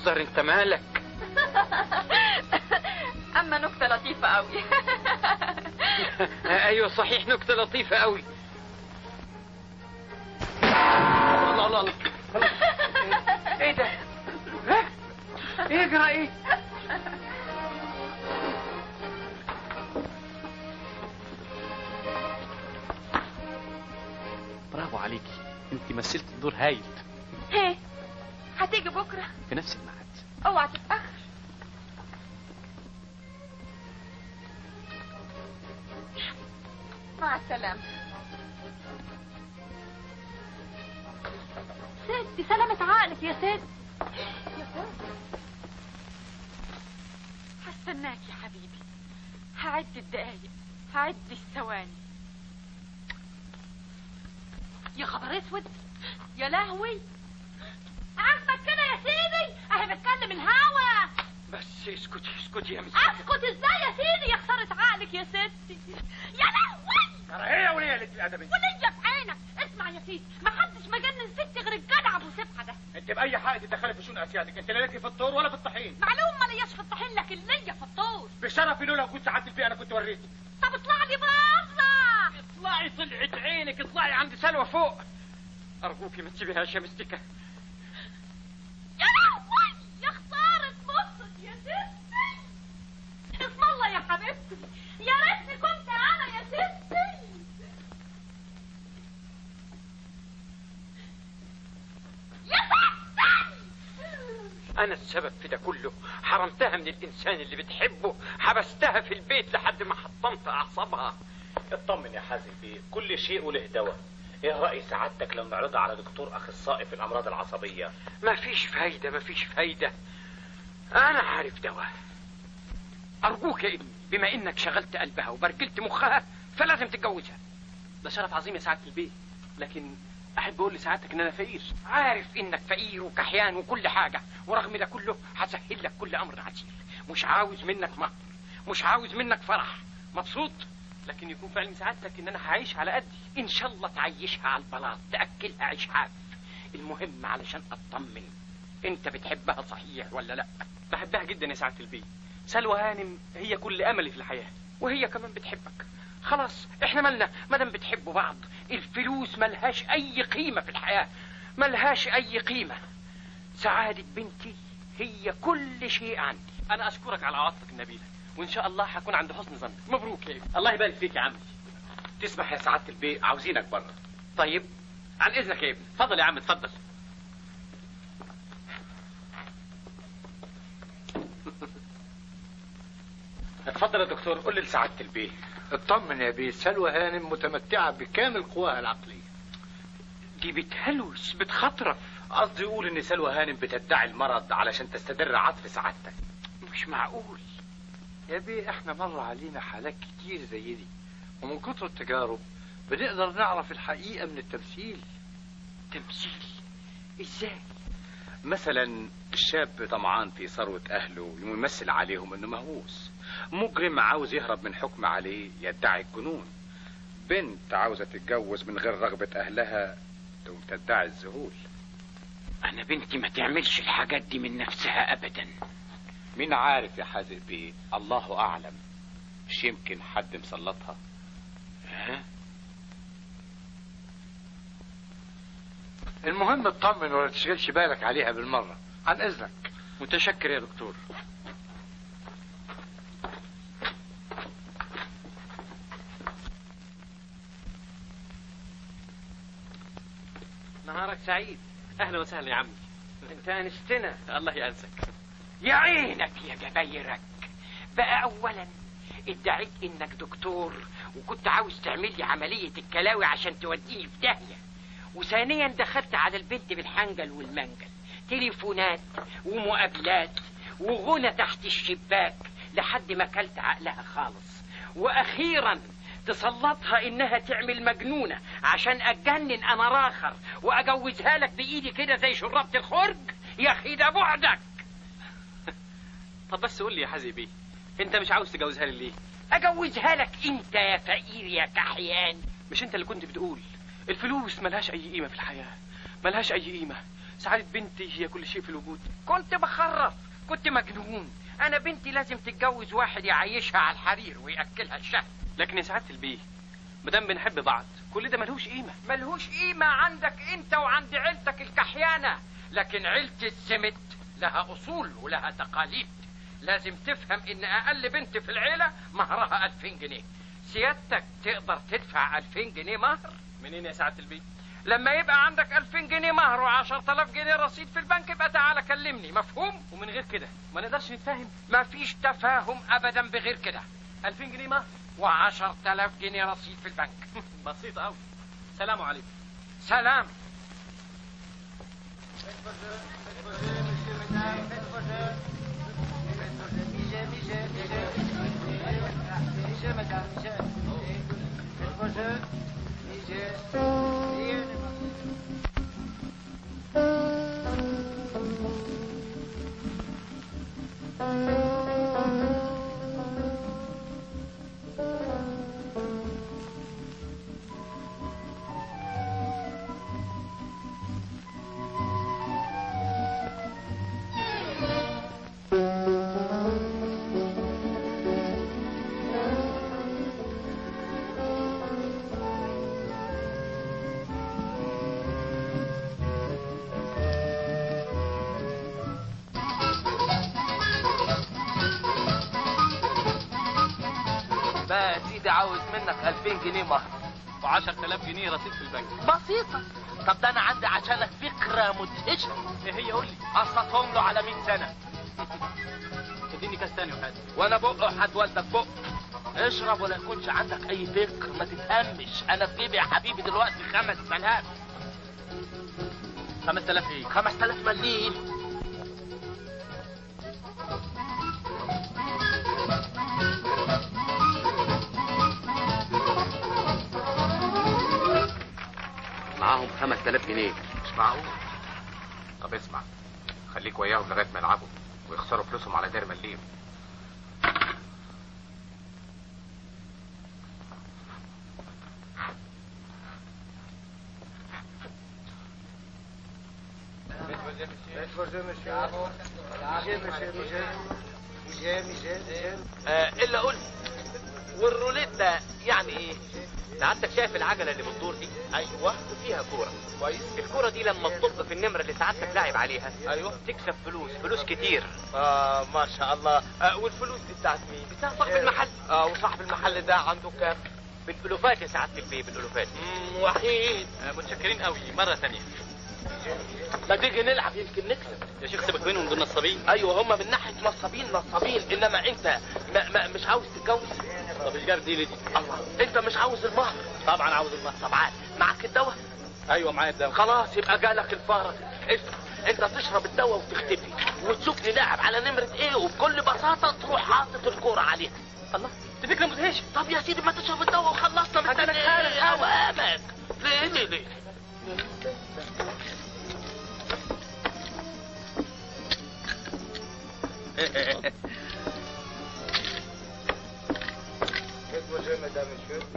سيبه يهزر انت مالك. (laughs) أما نكتة لطيفة قوي (laughs) أيوه صحيح نكتة لطيفة قوي الله الله الله. إيه ده؟ إيه جرى إيه؟ برافو عليكي أنت مثلت الدور هايل. هتيجي بكرة؟ في نفس الميعاد. اوعى تتأخر. مع السلامة. ستي سلامة عقلك يا ست. يا ست هستناك يا حبيبي. هعد الدقايق. هعد الثواني. يا خبر أسود. يا لهوي. عاجبك كده يا سيدي. أهي بتكلم الهوا. بس اسكتي اسكتي يا مسكين. أسكت إزاي يا سيدي؟ يا خسارة عقلك يا ستي. يا لهوي! ترى إيه يا وليه قلة الادب وليا في عينك. اسمع يا سيدي ما حدش مجنن ستي غير الجدع أبو سبحه ده. أنت بأي حق تتدخلي في شؤون أسيادك؟ أنت لا ليكي في الطور ولا في الطحين. معلوم ما لياش في الطحين لكن ليا في الطور. بشرفي لولا كنت سعدت البيئه أنا كنت وريتك طب اطلع لي بره اطلعي طلعت عينك اطلعي عند سلوى فوق. ارجوكي ما تسيبيهاش يا مستكه يا لهوي يا خسارة مصك يا ستي. اسم الله يا حبيبتي. يا ريتني كنت أنا يا ستي. يا ستي. أنا السبب في ده كله. حرمتها من الإنسان اللي بتحبه. حبستها في البيت لحد ما حطمت أعصابها. اطمن يا حازم بيه كل شيء وله دواء. إيه رأي سعادتك لو نعرضها على دكتور اخصائي في الأمراض العصبية؟ ما فيش فايدة ما فيش فايدة. أنا عارف دواء. أرجوك يا ابني بما إنك شغلت قلبها وبرجلت مخها فلازم تتجوزها. ده شرف عظيم يا سعادة البيت. لكن أحب أقول لسعادتك إن أنا فقير. عارف إنك فقير وكحيان وكل حاجة ورغم ده كله هسهل لك كل أمر عسير مش عاوز منك مهر مش عاوز منك فرح. مبسوط؟ لكن يكون في علم سعادتك إن أنا هعيش على قدي. إن شاء الله تعيشها على البلاط. تأكلها عيش حاف المهم علشان أطمن. أنت بتحبها صحيح ولا لأ؟ بحبها جدا يا سعادة البيت سلوى هانم هي كل أملي في الحياة. وهي كمان بتحبك. خلاص إحنا مالنا. مادام بتحبوا بعض الفلوس ملهاش أي قيمة في الحياة. ملهاش أي قيمة. سعادة بنتي هي كل شيء عندي. أنا أشكرك على عواطفك النبيله وإن شاء الله هكون عند حسن ظنك مبروك يا ابني. الله يبارك فيك يا عمي. تسمح يا سعادة البيه عاوزينك بره طيب. عن إذنك يا ابني. اتفضل يا عم اتفضل اتفضل (laughs) يا دكتور قول لي لسعادة البيه اطمن يا بيه سلوى هانم متمتعة بكامل قواها العقلية. دي بتهلوس بتخطرف. قصدي يقول إن سلوى هانم بتدعي المرض علشان تستدر عطف سعادتك. مش معقول. يا بيه إحنا مر علينا حالات كتير زي دي ومن كتر التجارب بنقدر نعرف الحقيقة من التمثيل. تمثيل؟ إزاي؟ مثلا الشاب طمعان في ثروة أهله يمثل عليهم إنه مهووس. مجرم عاوز يهرب من حكم عليه يدعي الجنون. بنت عاوزة تتجوز من غير رغبة أهلها تقوم تدعي الذهول. أنا بنتي ما تعملش الحاجات دي من نفسها ابدا. مين عارف يا حازق بيه؟ الله أعلم. مش يمكن حد مسلطها. ها المهم اطمن ولا تشغلش بالك عليها بالمرة. عن إذنك. متشكر يا دكتور. نهارك سعيد. أهلا وسهلا يا عمي. انت أنستنا. الله يأنسك يا عينك يا جبايرك بقى اولا ادعيت إنك دكتور وكنت عاوز تعمل لي عملية الكلاوي عشان توديني في داهية. وثانيا دخلت على البنت بالحنجل والمنجل. تليفونات ومقابلات وغنى تحت الشباك لحد ما كلت عقلها خالص. وأخيرا تسلطها إنها تعمل مجنونة عشان اتجنن أنا راخر وأجوزها لك بإيدي كده زي شرابة الخرج. يا أخي ده بعدك. طب بس قول لي يا حازق بيه انت مش عاوز تجوزها لي ليه؟ أجوزها لك انت يا فقير يا كحيان. مش انت اللي كنت بتقول؟ الفلوس ملهاش أي قيمة في الحياة ملهاش أي قيمة. سعاده بنتي هي كل شيء في الوجود. كنت بخرف كنت مجنون. أنا بنتي لازم تتجوز واحد يعيشها على الحرير ويأكلها الشهد لكن يا سعاده البيه مادام بنحب بعض كل ده ملهوش قيمة. ملهوش قيمة عندك انت وعند عيلتك الكحيانة. لكن عيلة السمت لها أصول ولها تقاليد. لازم تفهم إن أقل بنت في العيلة مهرها 2000 جنيه. سيادتك تقدر تدفع 2000 جنيه مهر. منين يا سعادة البيه لما يبقى عندك 2000 جنيه مهر و10000 جنيه رصيد في البنك يبقى تعالى كلمني مفهوم؟ ومن غير كده. ما نقدرش نتفاهم. مفيش تفاهم ابدا بغير كده. 2000 جنيه مهر؟ و10000 جنيه رصيد في البنك. (laughs) بسيط قوي سلام عليكم. سلام. بقى و10000 جنيه رصيد في البنك. بسيطة. طب ده أنا عندي عشانك فكرة مدهشة. إيه هي؟ قول لي. قسطهم له على 100 سنة. (laughs) اديني كاس تاني وحاجه وأنا بقه حد والدك بق اشرب ولا يكونش عندك أي فكر. ما تتهمش أنا في جيبي يا حبيبي دلوقتي 5000 5000 إيه؟ 5000 مليم معاهم 5000 جنيه. مش معقول طب اسمع. خليك وياهم لغاية ما يلعبوا ويخسروا فلوسهم على دير مليم. آه إلا قول والروليت ده يعني إيه؟ سعادتك شايف العجلة اللي بتدور دي؟ أيوه. وفيها كورة. كويس. الكورة دي لما بتطب في النمرة اللي سعادتك لاعب عليها أيوه. تكسب فلوس فلوس كتير. آه ما شاء الله. آه والفلوس دي بتاعت مين؟ بتاع صاحب المحل. آه وصاحب المحل ده عنده كام؟ بالالوفات يا سعاده البيه بالالوفات وحيد. آه، متشكرين قوي. مرة ثانية. ما تيجي نلعب يمكن نكسب. يا شيخ سيبك منهم دول نصابين. أيوه هم من ناحية نصابين نصابين. إنما أنت ما ما مش عاوز تتجوز طب ايجار دي لدي. الله. انت مش عاوز المهر؟ طبعا عاوز المهر. طبعا. معاك الدواء؟ أيوه معايا الدواء. خلاص يبقى جالك الفرج اسمع انت تشرب الدواء وتختفي. وتشوفني لاعب على نمرة إيه وبكل بساطة تروح حاطط الكورة عليها. الله. دي فكره مدهشه طب يا سيدي ما تشرب الدواء وخلصنا من أنا عارف. اوامك ليه ليه ليه؟ (laughs)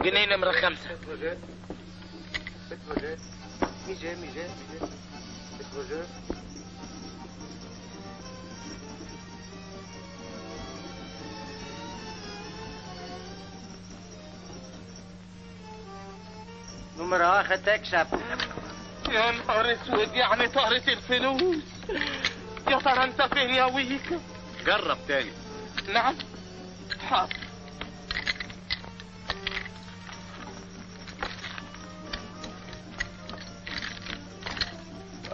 جنيه نمرة خمسة. نمرة واحد تكسب يا نهار اسود يعني طارت الفلوس يا ترى انت فين يا ويكا جرب تاني نعم حاضر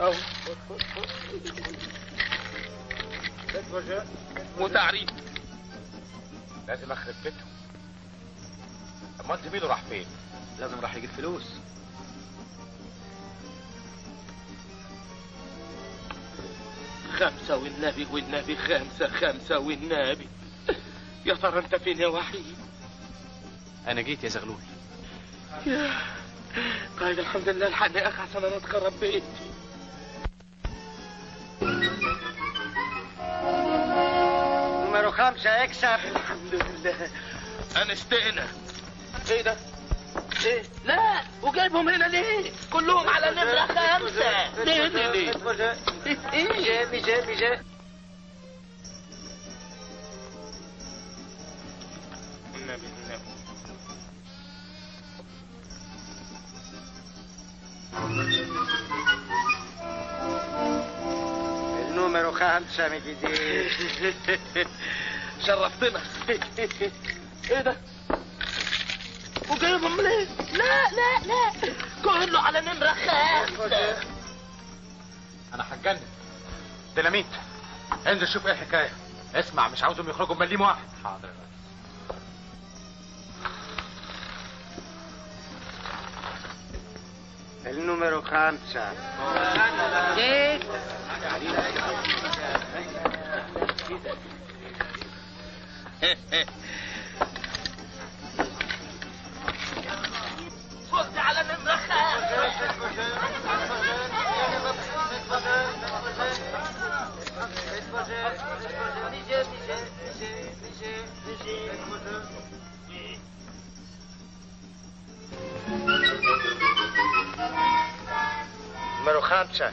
أو. وتعريف لازم أخرب بيتهم. امال زميله راح فين؟ لازم راح يجيب فلوس. خمسة والنبي والنبي خمسة خمسة والنبي. يا ترى أنت فين يا وحيد؟ أنا جيت يا زغلول. طيب الحمد لله الحق يا أخي عشان أنا اتخرب بيتي نمرو خمسة اكسب الحمد لله أنا اشتقنا إيه ده؟ إيه؟ لا وجايبهم هنا ليه؟ كلهم على نمرة خمسة ليه ليه ليه؟ ميجي ميجي النبي النبي النمرو خمسة مجدي (laughs) شرفتنا. (laughs) إيه ده؟ وجايبهم ليه؟ لا لا لا. كله على نمرة خمسة. أنا هتجنن ديناميت. انزل شوف إيه الحكاية. اسمع مش عاوزهم يخرجوا بمليم واحد. حاضر. النمرو خمسة؟ فوز على نمرة خمسة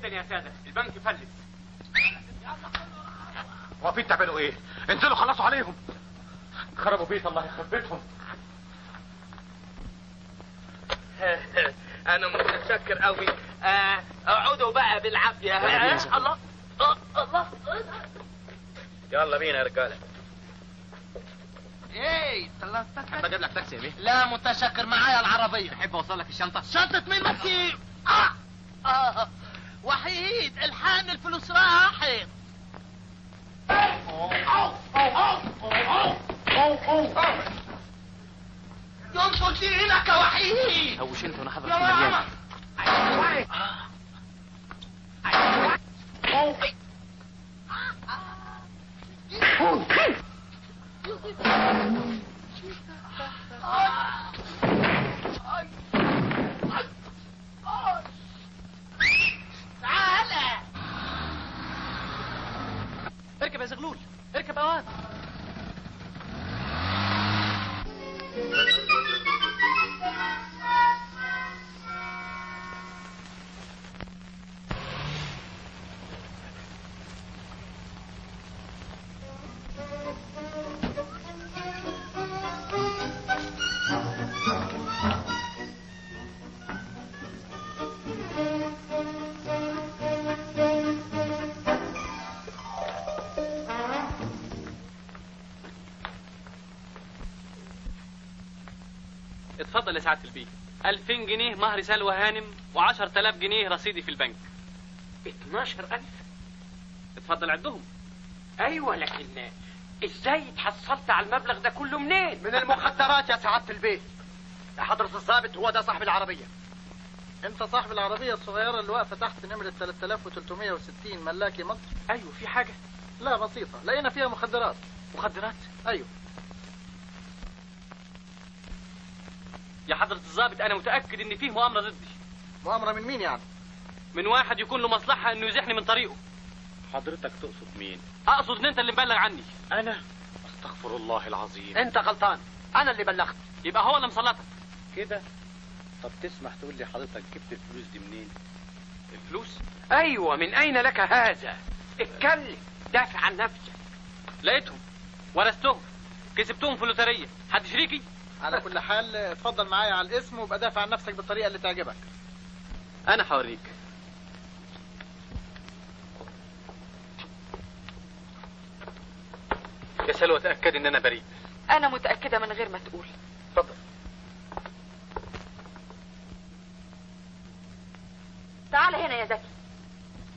جدا يا ساده البنك فلس واقفين تعملوا إيه؟ انزلوا خلصوا عليهم. خربوا بيت الله يخرب بيتهم أنا متشكر قوي آه، اقعدوا بقى بالعافية. ها؟ الله. آه، الله. يلا بينا يا رجالة. إيه احب أجيب لك تاكسي يا بيه لا متشكر معايا العربية. تحب أوصل لك الشنطة. شنطة مين مكي آه. آه. الحان الفلوس راحت. ينصر دينك يا وحيد هوش انت وأنا حضرتك يا مليان اتفضل يا سعاده البيه 2000 جنيه مهر سلوى هانم و10000 جنيه رصيدي في البنك. 12000 اتفضل عدهم. أيوه لكن إزاي اتحصلت على المبلغ ده كله منين؟ من المخدرات يا سعادة البيت. يا حضرة الضابط هو ده صاحب العربية. أنت صاحب العربية الصغيرة اللي واقفة تحت نمرة 3360 ملاكي مصر؟ أيوه في حاجة. لا بسيطة. لقينا فيها مخدرات. مخدرات؟ أيوه يا حضرة الضابط أنا متأكد إن فيه مؤامرة ضدي. مؤامرة من مين يعني؟ من واحد يكون له مصلحة إنه يزحني من طريقه. حضرتك تقصد مين؟ أقصد إن أنت اللي مبلغ عني. أنا؟ أستغفر الله العظيم. أنت غلطان. أنا اللي بلغت. يبقى هو اللي مسلطك كده؟ طب تسمح تقول لي حضرتك جبت الفلوس دي منين؟ الفلوس؟ أيوه من أين لك هذا؟ اتكلم دافع عن نفسك. لقيتهم ورثتهم كسبتهم في اللوترية. حد شريكي على كل حال اتفضل معايا على الاسم وابقى دافع عن نفسك بالطريقة اللي تعجبك. أنا هوريك يا سلوى تأكد إن أنا بريء. أنا متأكدة من غير ما تقول. اتفضل. تعال هنا يا زكي.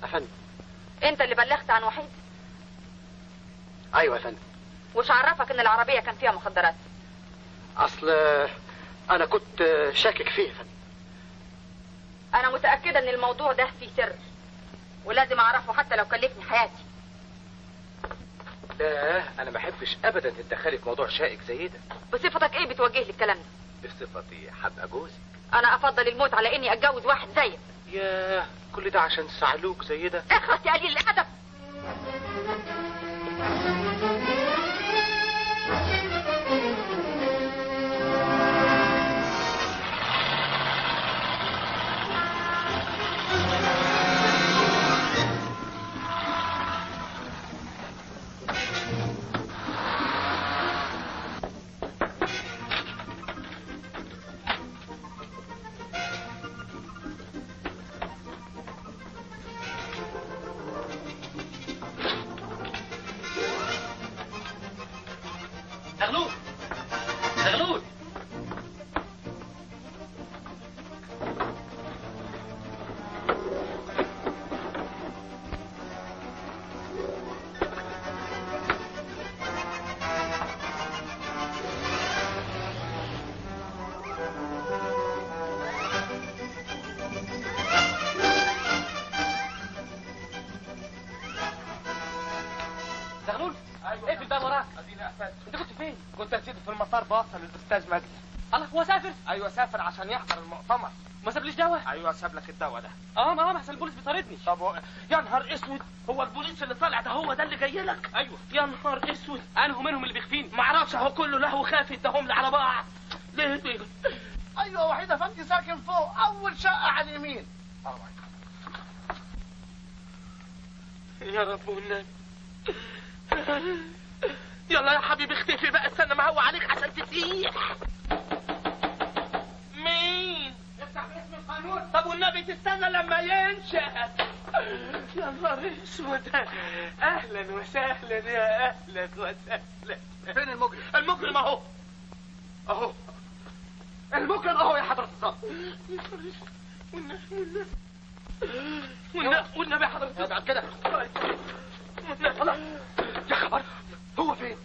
أفندم. أنت اللي بلغت عن وحيد؟ أيوه يا فندم. وش عرفك إن العربية كان فيها مخدرات؟ أصل أنا كنت شاكك فيه. أنا متأكدة إن الموضوع ده فيه سر ولازم أعرفه حتى لو كلفني حياتي. لا أنا ما أحبش ابدا تتدخلي في موضوع شائك زي ده. بصفتك إيه بتوجه لي الكلام ده؟ بصفتي حابه جوزك. أنا أفضل الموت على إني أتجوز واحد زيك. ياه كل ده عشان سعلوك زي ده. اخرس يا قليل الادب عشان يحضر المؤتمر. ما سابليش دواء أيوه ساب لك الدواء ده. آه ما هو احسن البوليس بيطاردني. طب و... يا نهار أسود هو البوليس اللي طالع ده هو ده اللي جاي لك؟ أيوه. يا نهار أسود. انه منهم اللي بيخفيني معرفش اهو كله لهو خافي اداهم لي على بعض. ليه ليه أيوه وحيد أفندي ساكن فوق أول شقة على اليمين. يا رب والنبي يلا يا حبيبي اختفي بقى استنى ما هو عليك عشان تسيح مين افتح باسم القانون طب والنبي تستنى لما ينشأ. يا نهار أسود. أهلا وسهلا يا أهلا وسهلا. فين المجرم؟ المجرم أهو. أهو. المجرم أهو يا حضرة الظابط والنبي والنبي يا حضرة الظابط بعد كده. يا خبر. هو فين؟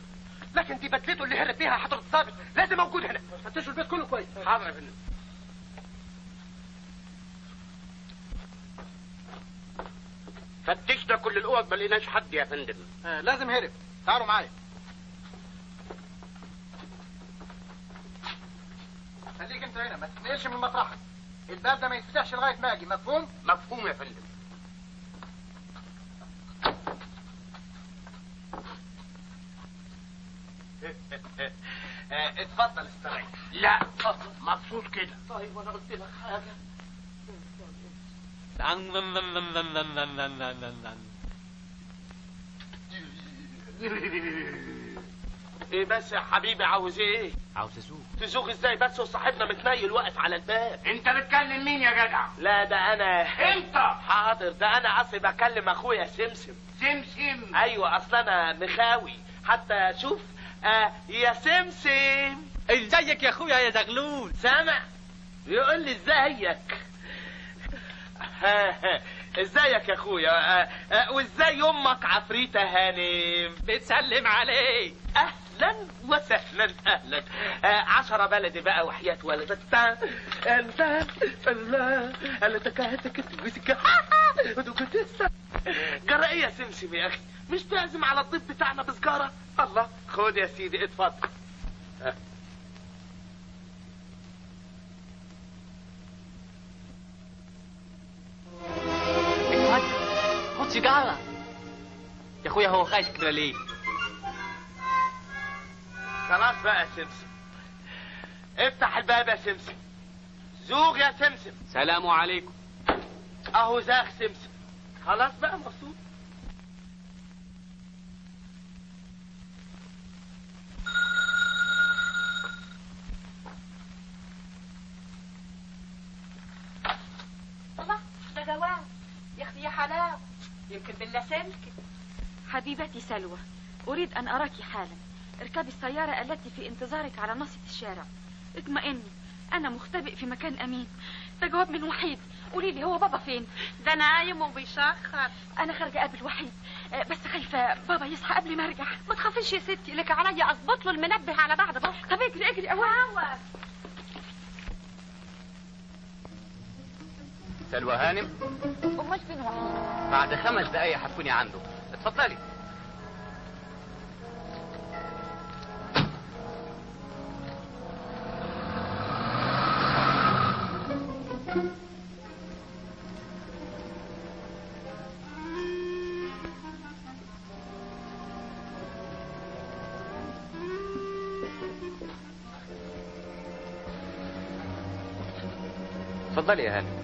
لكن دي بدلته اللي هرب بيها حضرة الظابط لازم موجود هنا. فتشوا البيت كله كويس. حاضر يا فندم. فتشنا كل الأوض ما لقيناش حد يا فندم. آه لازم هرب. تعالوا معايا. خليك انت هنا ما تتنقلش من مطرحك. الباب ده ما يتفتحش لغاية ما أجي مفهوم؟ مفهوم يا فندم. (laughs) آه، اتفضل استريح لا مبسوط كده. طيب وأنا قلت لك حاجة. إيه بس يا حبيبي عاوز إيه؟ عاوز ازوق تزوغ إزاي بس؟ وصاحبنا متنيل واقف على الباب. أنت بتكلم مين يا جدع؟ لا ده أنا. أنت! حاضر ده أنا أصلي بكلم أخويا سمسم. سمسم! أيوه أصل أنا مخاوي. حتى شوف آه يا سمسم. إزيك يا أخويا يا زغلول سامع؟ يقول لي إزيك. (laughs) ازيك يا اخويا؟ آه، وازاي أمك عفريتة هانم؟ بتسلم عليك. أهلا وسهلا أهلا. آه، عشرة بلدي بقى وحياة ولدك أنت الله اللي تكاتك تجوزك جرى إيه يا سمسم يا أخي. مش تعزم على الضيف بتاعنا بسجارة الله خد يا سيدي اتفضل. آه. خد سيجاره يا أخويا هو خايف كده ليه؟ خلاص بقى يا سمسم. افتح الباب يا سمسم. زوغ يا سمسم. سلام عليكم. أهو زاغ سمسم. خلاص بقى مبسوط الله ده جواب يا أختي يا يمكن باللاسلكي حبيبتي سلوى أريد أن أراك حالا. اركبي السيارة التي في انتظارك على ناصيه الشارع. اطمئني أنا مختبئ في مكان أمين. ده جواب من وحيد. قولي لي هو بابا فين؟ ده نايم وبيشخر. أنا خارجة اقابل وحيد. آه، بس خايفة بابا يصحى قبل ما أرجع. ما تخافيش يا ستي لك عليا أظبط له المنبه على بعد بكرة. طب اجري اجري. اوعى سلوى هانم امال فين وحيد بعد خمس دقايق هتكوني عنده. اتفضلي. اتفضلي يا هانم.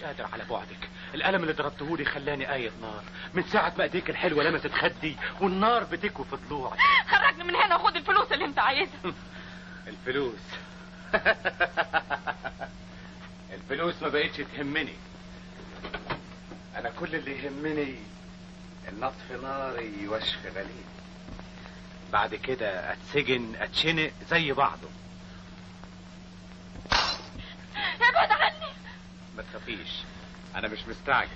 مش قادر على بعدك. الألم اللي ضربتهولي خلاني آية نار. من ساعة ما ايديك الحلوة لمست خدي والنار بتكوي في ضلوعي (laughs) خرجني من هنا وخد الفلوس اللي انت عايزها. (laughs) الفلوس. (laughs) الفلوس ما بقتش تهمني. أنا كل اللي يهمني إن اطفي ناري واشفي غليلي بعد كده أتسجن أتشنق زي بعضه. ما تخافيش. أنا مش مستعجل.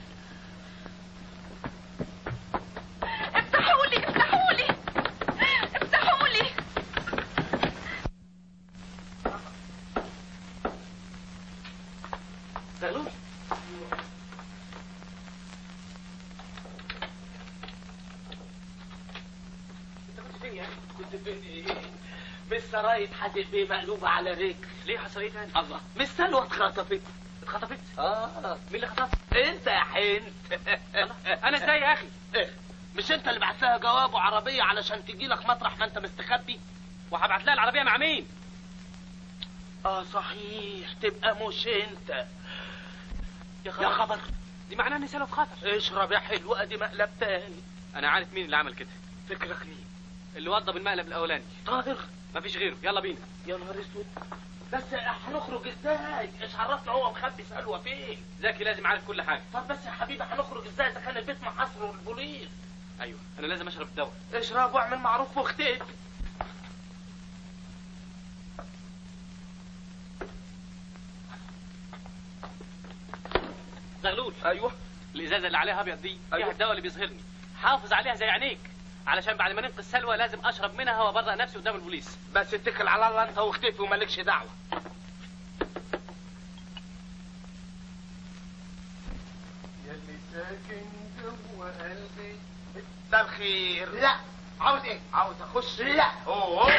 افتحولي افتحولي افتحولي كنت فين إيه؟ مستر مقلوبه على رجل ليه حصل إيه تاني؟ الله مستر الواد اتخطفت؟ آه مين اللي خطفت؟ انت يا حنت أنا. (laughs) إزاي يا أخي؟ مش أنت اللي بعت لها جواب وعربية علشان تجي لك مطرح ما أنت مستخبي؟ وهبعت لها العربية مع مين؟ آه صحيح. تبقى مش أنت. يا خبر, يا خبر. دي معناه ان في خطر اشرب يا حلو أدي مقلب تاني. أنا عارف مين اللي عمل كده. فكرك مين؟ اللي وضب المقلب الأولاني. طاهر. مفيش غيره. يلا بينا. يا نهار أسود. بس هنخرج إزاي؟ إيش عرفنا هو مخبي سلوى فين؟ زكي لازم عارف كل حاجة طب بس يا حبيبي هنخرج إزاي إذا كان البيت محاصره البوليس؟ أيوه أنا لازم أشرب الدواء اشرب واعمل معروف واختك زغلول أيوه الإزازة اللي عليها أبيض دي فيها أيوة. الدواء اللي بيظهرني حافظ عليها زي عينيك علشان بعد ما ننقذ سلوى لازم أشرب منها وابرأ نفسي قدام البوليس. بس اتكل على الله أنت واختفي ومالكش دعوة. يلي ساكن جوه قلبي. ده الخير. لا. عاوز إيه؟ عاوز أخش؟ لا. أوه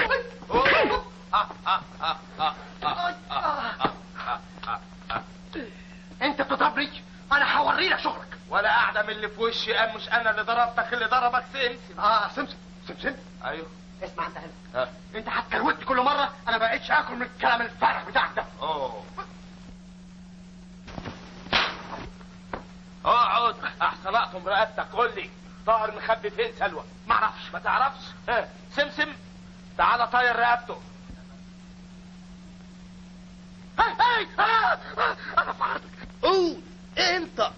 أنت بتضربني أنا هوري لك شغلك. ولا قاعدة من اللي في وشي قام مش أنا اللي ضربتك اللي ضربك سمسم آه سمسم سمسم. أيوه. اسمع أنت هنا. ها. أنت هتكروتني كل مرة أنا ما بقتش آكل من الكلام الفارغ بتاعك ده. أوه. اقعد أحسن أقطم رقبتك قول لي طاهر مخبي فين سلوى؟ ما أعرفش. ما تعرفش؟ ها. سمسم تعالى طاير رقبته. هاي هاي أنا في عرضك قول أنت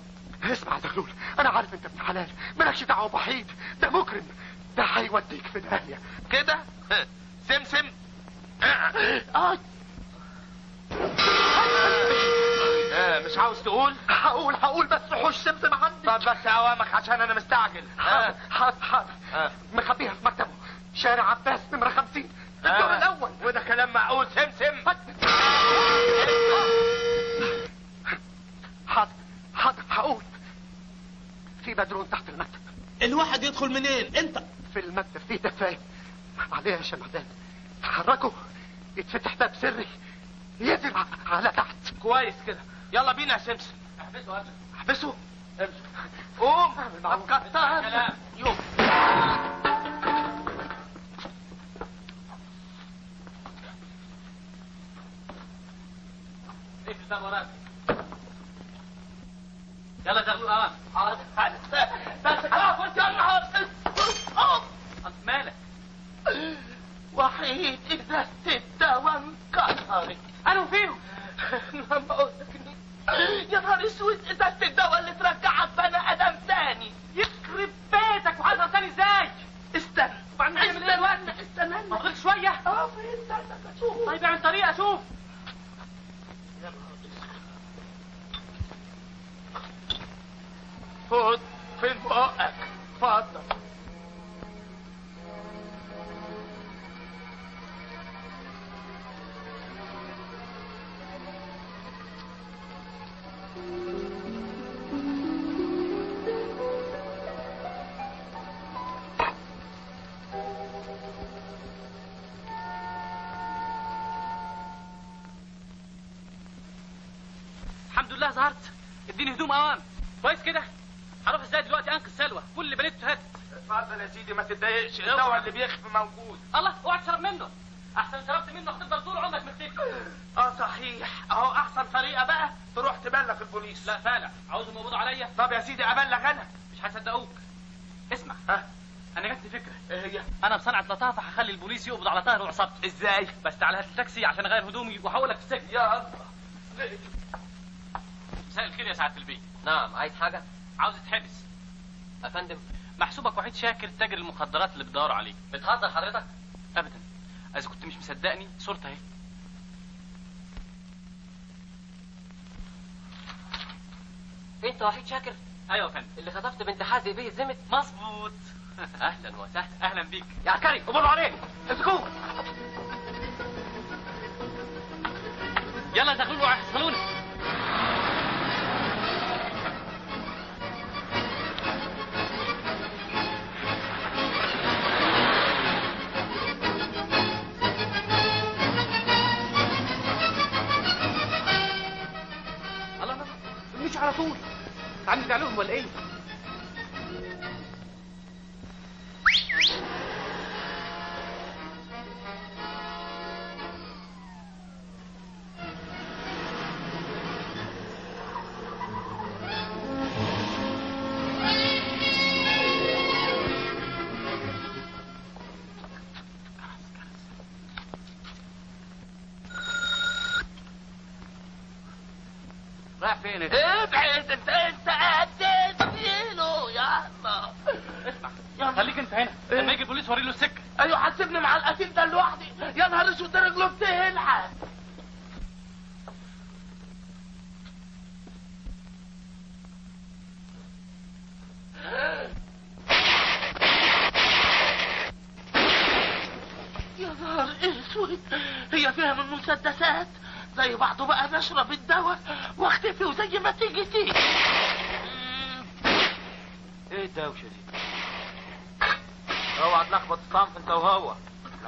اسمع يا زغلول أنا عارف أنت ابن حلال. مالكش دعوة بوحيد ده مجرم. ده هيوديك في داهيه كده؟ سمسم. آه. آه، مش عاوز تقول؟ هقول هقول بس حوش سمسم عندي. طب بس اوامك عشان أنا مستعجل. حاضر حاضر حاضر. آه. مخبيها في مكتبه. شارع عباس نمرة 50 الدور آه. الأول. وده كلام معقول سمسم. حاضر. حاضر هقول. في بدرون تحت المكتب. الواحد يدخل منين؟ انت. في المكتب فيه دفاية. عليها شمعدان تحركوا يتفتح باب سري. ينزل على تحت. كويس كده. يلا بينا يا سمسم. احبسه يا احبسوا قوم. معروف. كتر كلام يوم اكتب وراك يلا زغلول امام بس خلاص وانت يا نهار اسود مالك؟ وحيد إذا الستة وانكسرت. أنا فيهم لما أقول لك إني- يا نهار أسود ازازة الدواء اللي ترجعك بني أدم تاني يخرب بيتك وحصل تاني إزاي؟ استنى. وبعدين نعمل إيه دلوقتي. استنى. فضلت شوية. آه استنى أشوف طيب اعمل طريقة أشوف خد فين بقك موجود. الله اوعى تشرب منه. أحسن شربت منه هتفضل طول عمرك مختفي آه صحيح. أهو أحسن طريقة بقى. تروح تبلغ البوليس. لا فالع عاوزهم يقبضوا عليا؟ طب يا سيدي أبلغ أنا. مش هيصدقوك اسمع. ها؟ أنا جاتني فكرة. إيه هي؟ أنا بصنعة لطافة هخلي البوليس يقبض على طاهر وعصابته إزاي؟ بس تعالى هات التاكسي عشان أغير هدومي وهحولك في السجن يا الله. مساء الخير يا سعادة البيت. نعم عايز حاجة؟ عاوز تحبس أفندم. محسوبك وحيد شاكر تاجر المخدرات اللي بتدوروا عليه بتهزر حضرتك؟ ابدا. إذا كنت مش مصدقني صورتها أهي. أنت وحيد شاكر؟ أيوه يا فندم. اللي خطفت بنت حازق بيه الزمت مظبوط. (laughs) أهلا وسهلا. أهلا بيك. يا عسكري قبضوا عليه امسكوه. يلا زغلول وحصلوني ولا إيه؟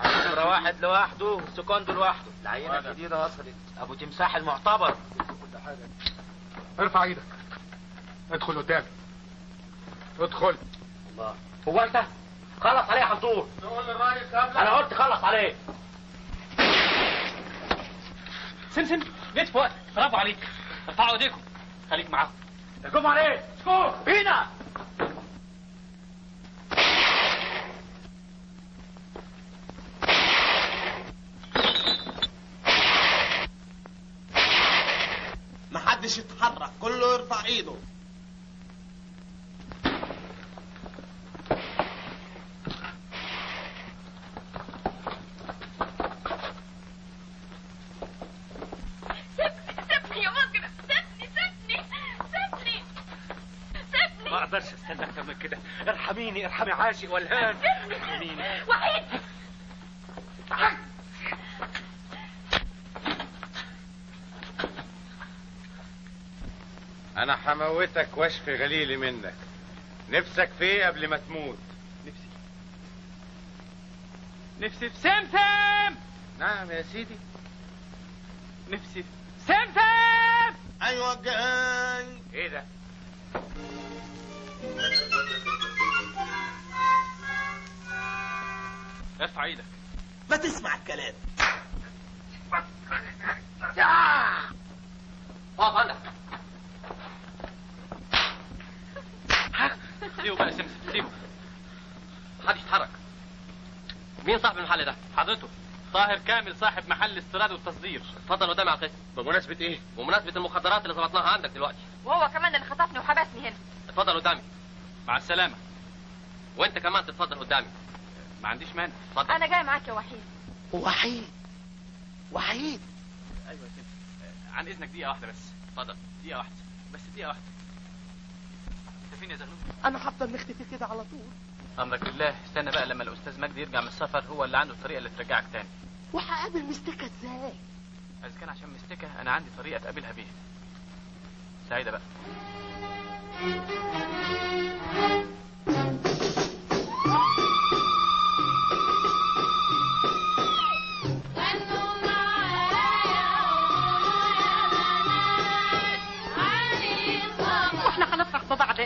نمرة واحد لوحده والسكوند لوحده. العينة الجديدة وصلت. أبو تمساح المعتبر. ارفع إيدك. ادخل قدامي. ادخل. الله. هو انت؟ خلص عليه يا حنطور. تقول للرئيس قبل أنا قلت خلص عليه. سمسم جيت في وقت. برافو عليك. ارفعوا ايديكم. خليك معاهم. احكم عليه سكور هنا محدش يتحرك كله يرفع ايده سيبني يا مجرم سيبني سيبني سيبني سيبني ما أقدرش استنى أكتر من كده. ارحميني ارحمي عاشق والهان ارحميني وحيد أنا هموتك واشفي غليلي منك. نفسك في إيه قبل ما تموت. نفسي. نفسي في سمسم! نعم يا سيدي. نفسي في سمسم! أيوه جاي إيه ده؟ ارفع إيدك ما تسمع الكلام اقف عندك سيبه سيبه محدش يتحرك مين صاحب المحل ده؟ حضرته طاهر كامل صاحب محل الاستيراد والتصدير. اتفضل قدامي على القسم بمناسبة إيه؟ بمناسبة المخدرات اللي ظبطناها عندك دلوقتي. وهو كمان اللي خطفني وحبسني هنا. اتفضل قدامي مع السلامة. وأنت كمان تتفضل قدامي ما عنديش مانع. اتفضل أنا جاي معاك يا وحيد. وحيد. وحيد. أيوه يا سيدي. آه، عن إذنك دقيقة واحدة بس. اتفضل دقيقة واحدة. بس دقيقة واحدة. أنت فين يا زغلول؟ أنا هفضل مختفي كده على طول. أمرك لله. استنى بقى لما الأستاذ مجدي يرجع من السفر هو اللي عنده الطريقة اللي ترجعك تاني. وهقابل مستكة إزاي؟ إذا كان عشان مستكة أنا عندي طريقة تقابلها بيها. سعيدة بقى.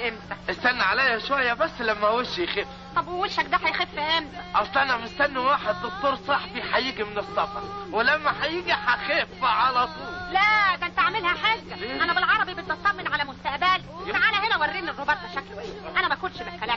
إمتى؟ استنى عليا شوية بس لما وشي يخف. طب ووشك ده هيخف إمتى؟ أصل أنا مستني واحد دكتور صاحبي هيجي من السفر ولما هيجي هخف على طول. لا ده انت عاملها حاجة. إيه؟ أنا بالعربي بتطمن على مستقبلي. تعالى هنا وريني الرباط ده شكله إيه. أنا ما باكلش بالكلام.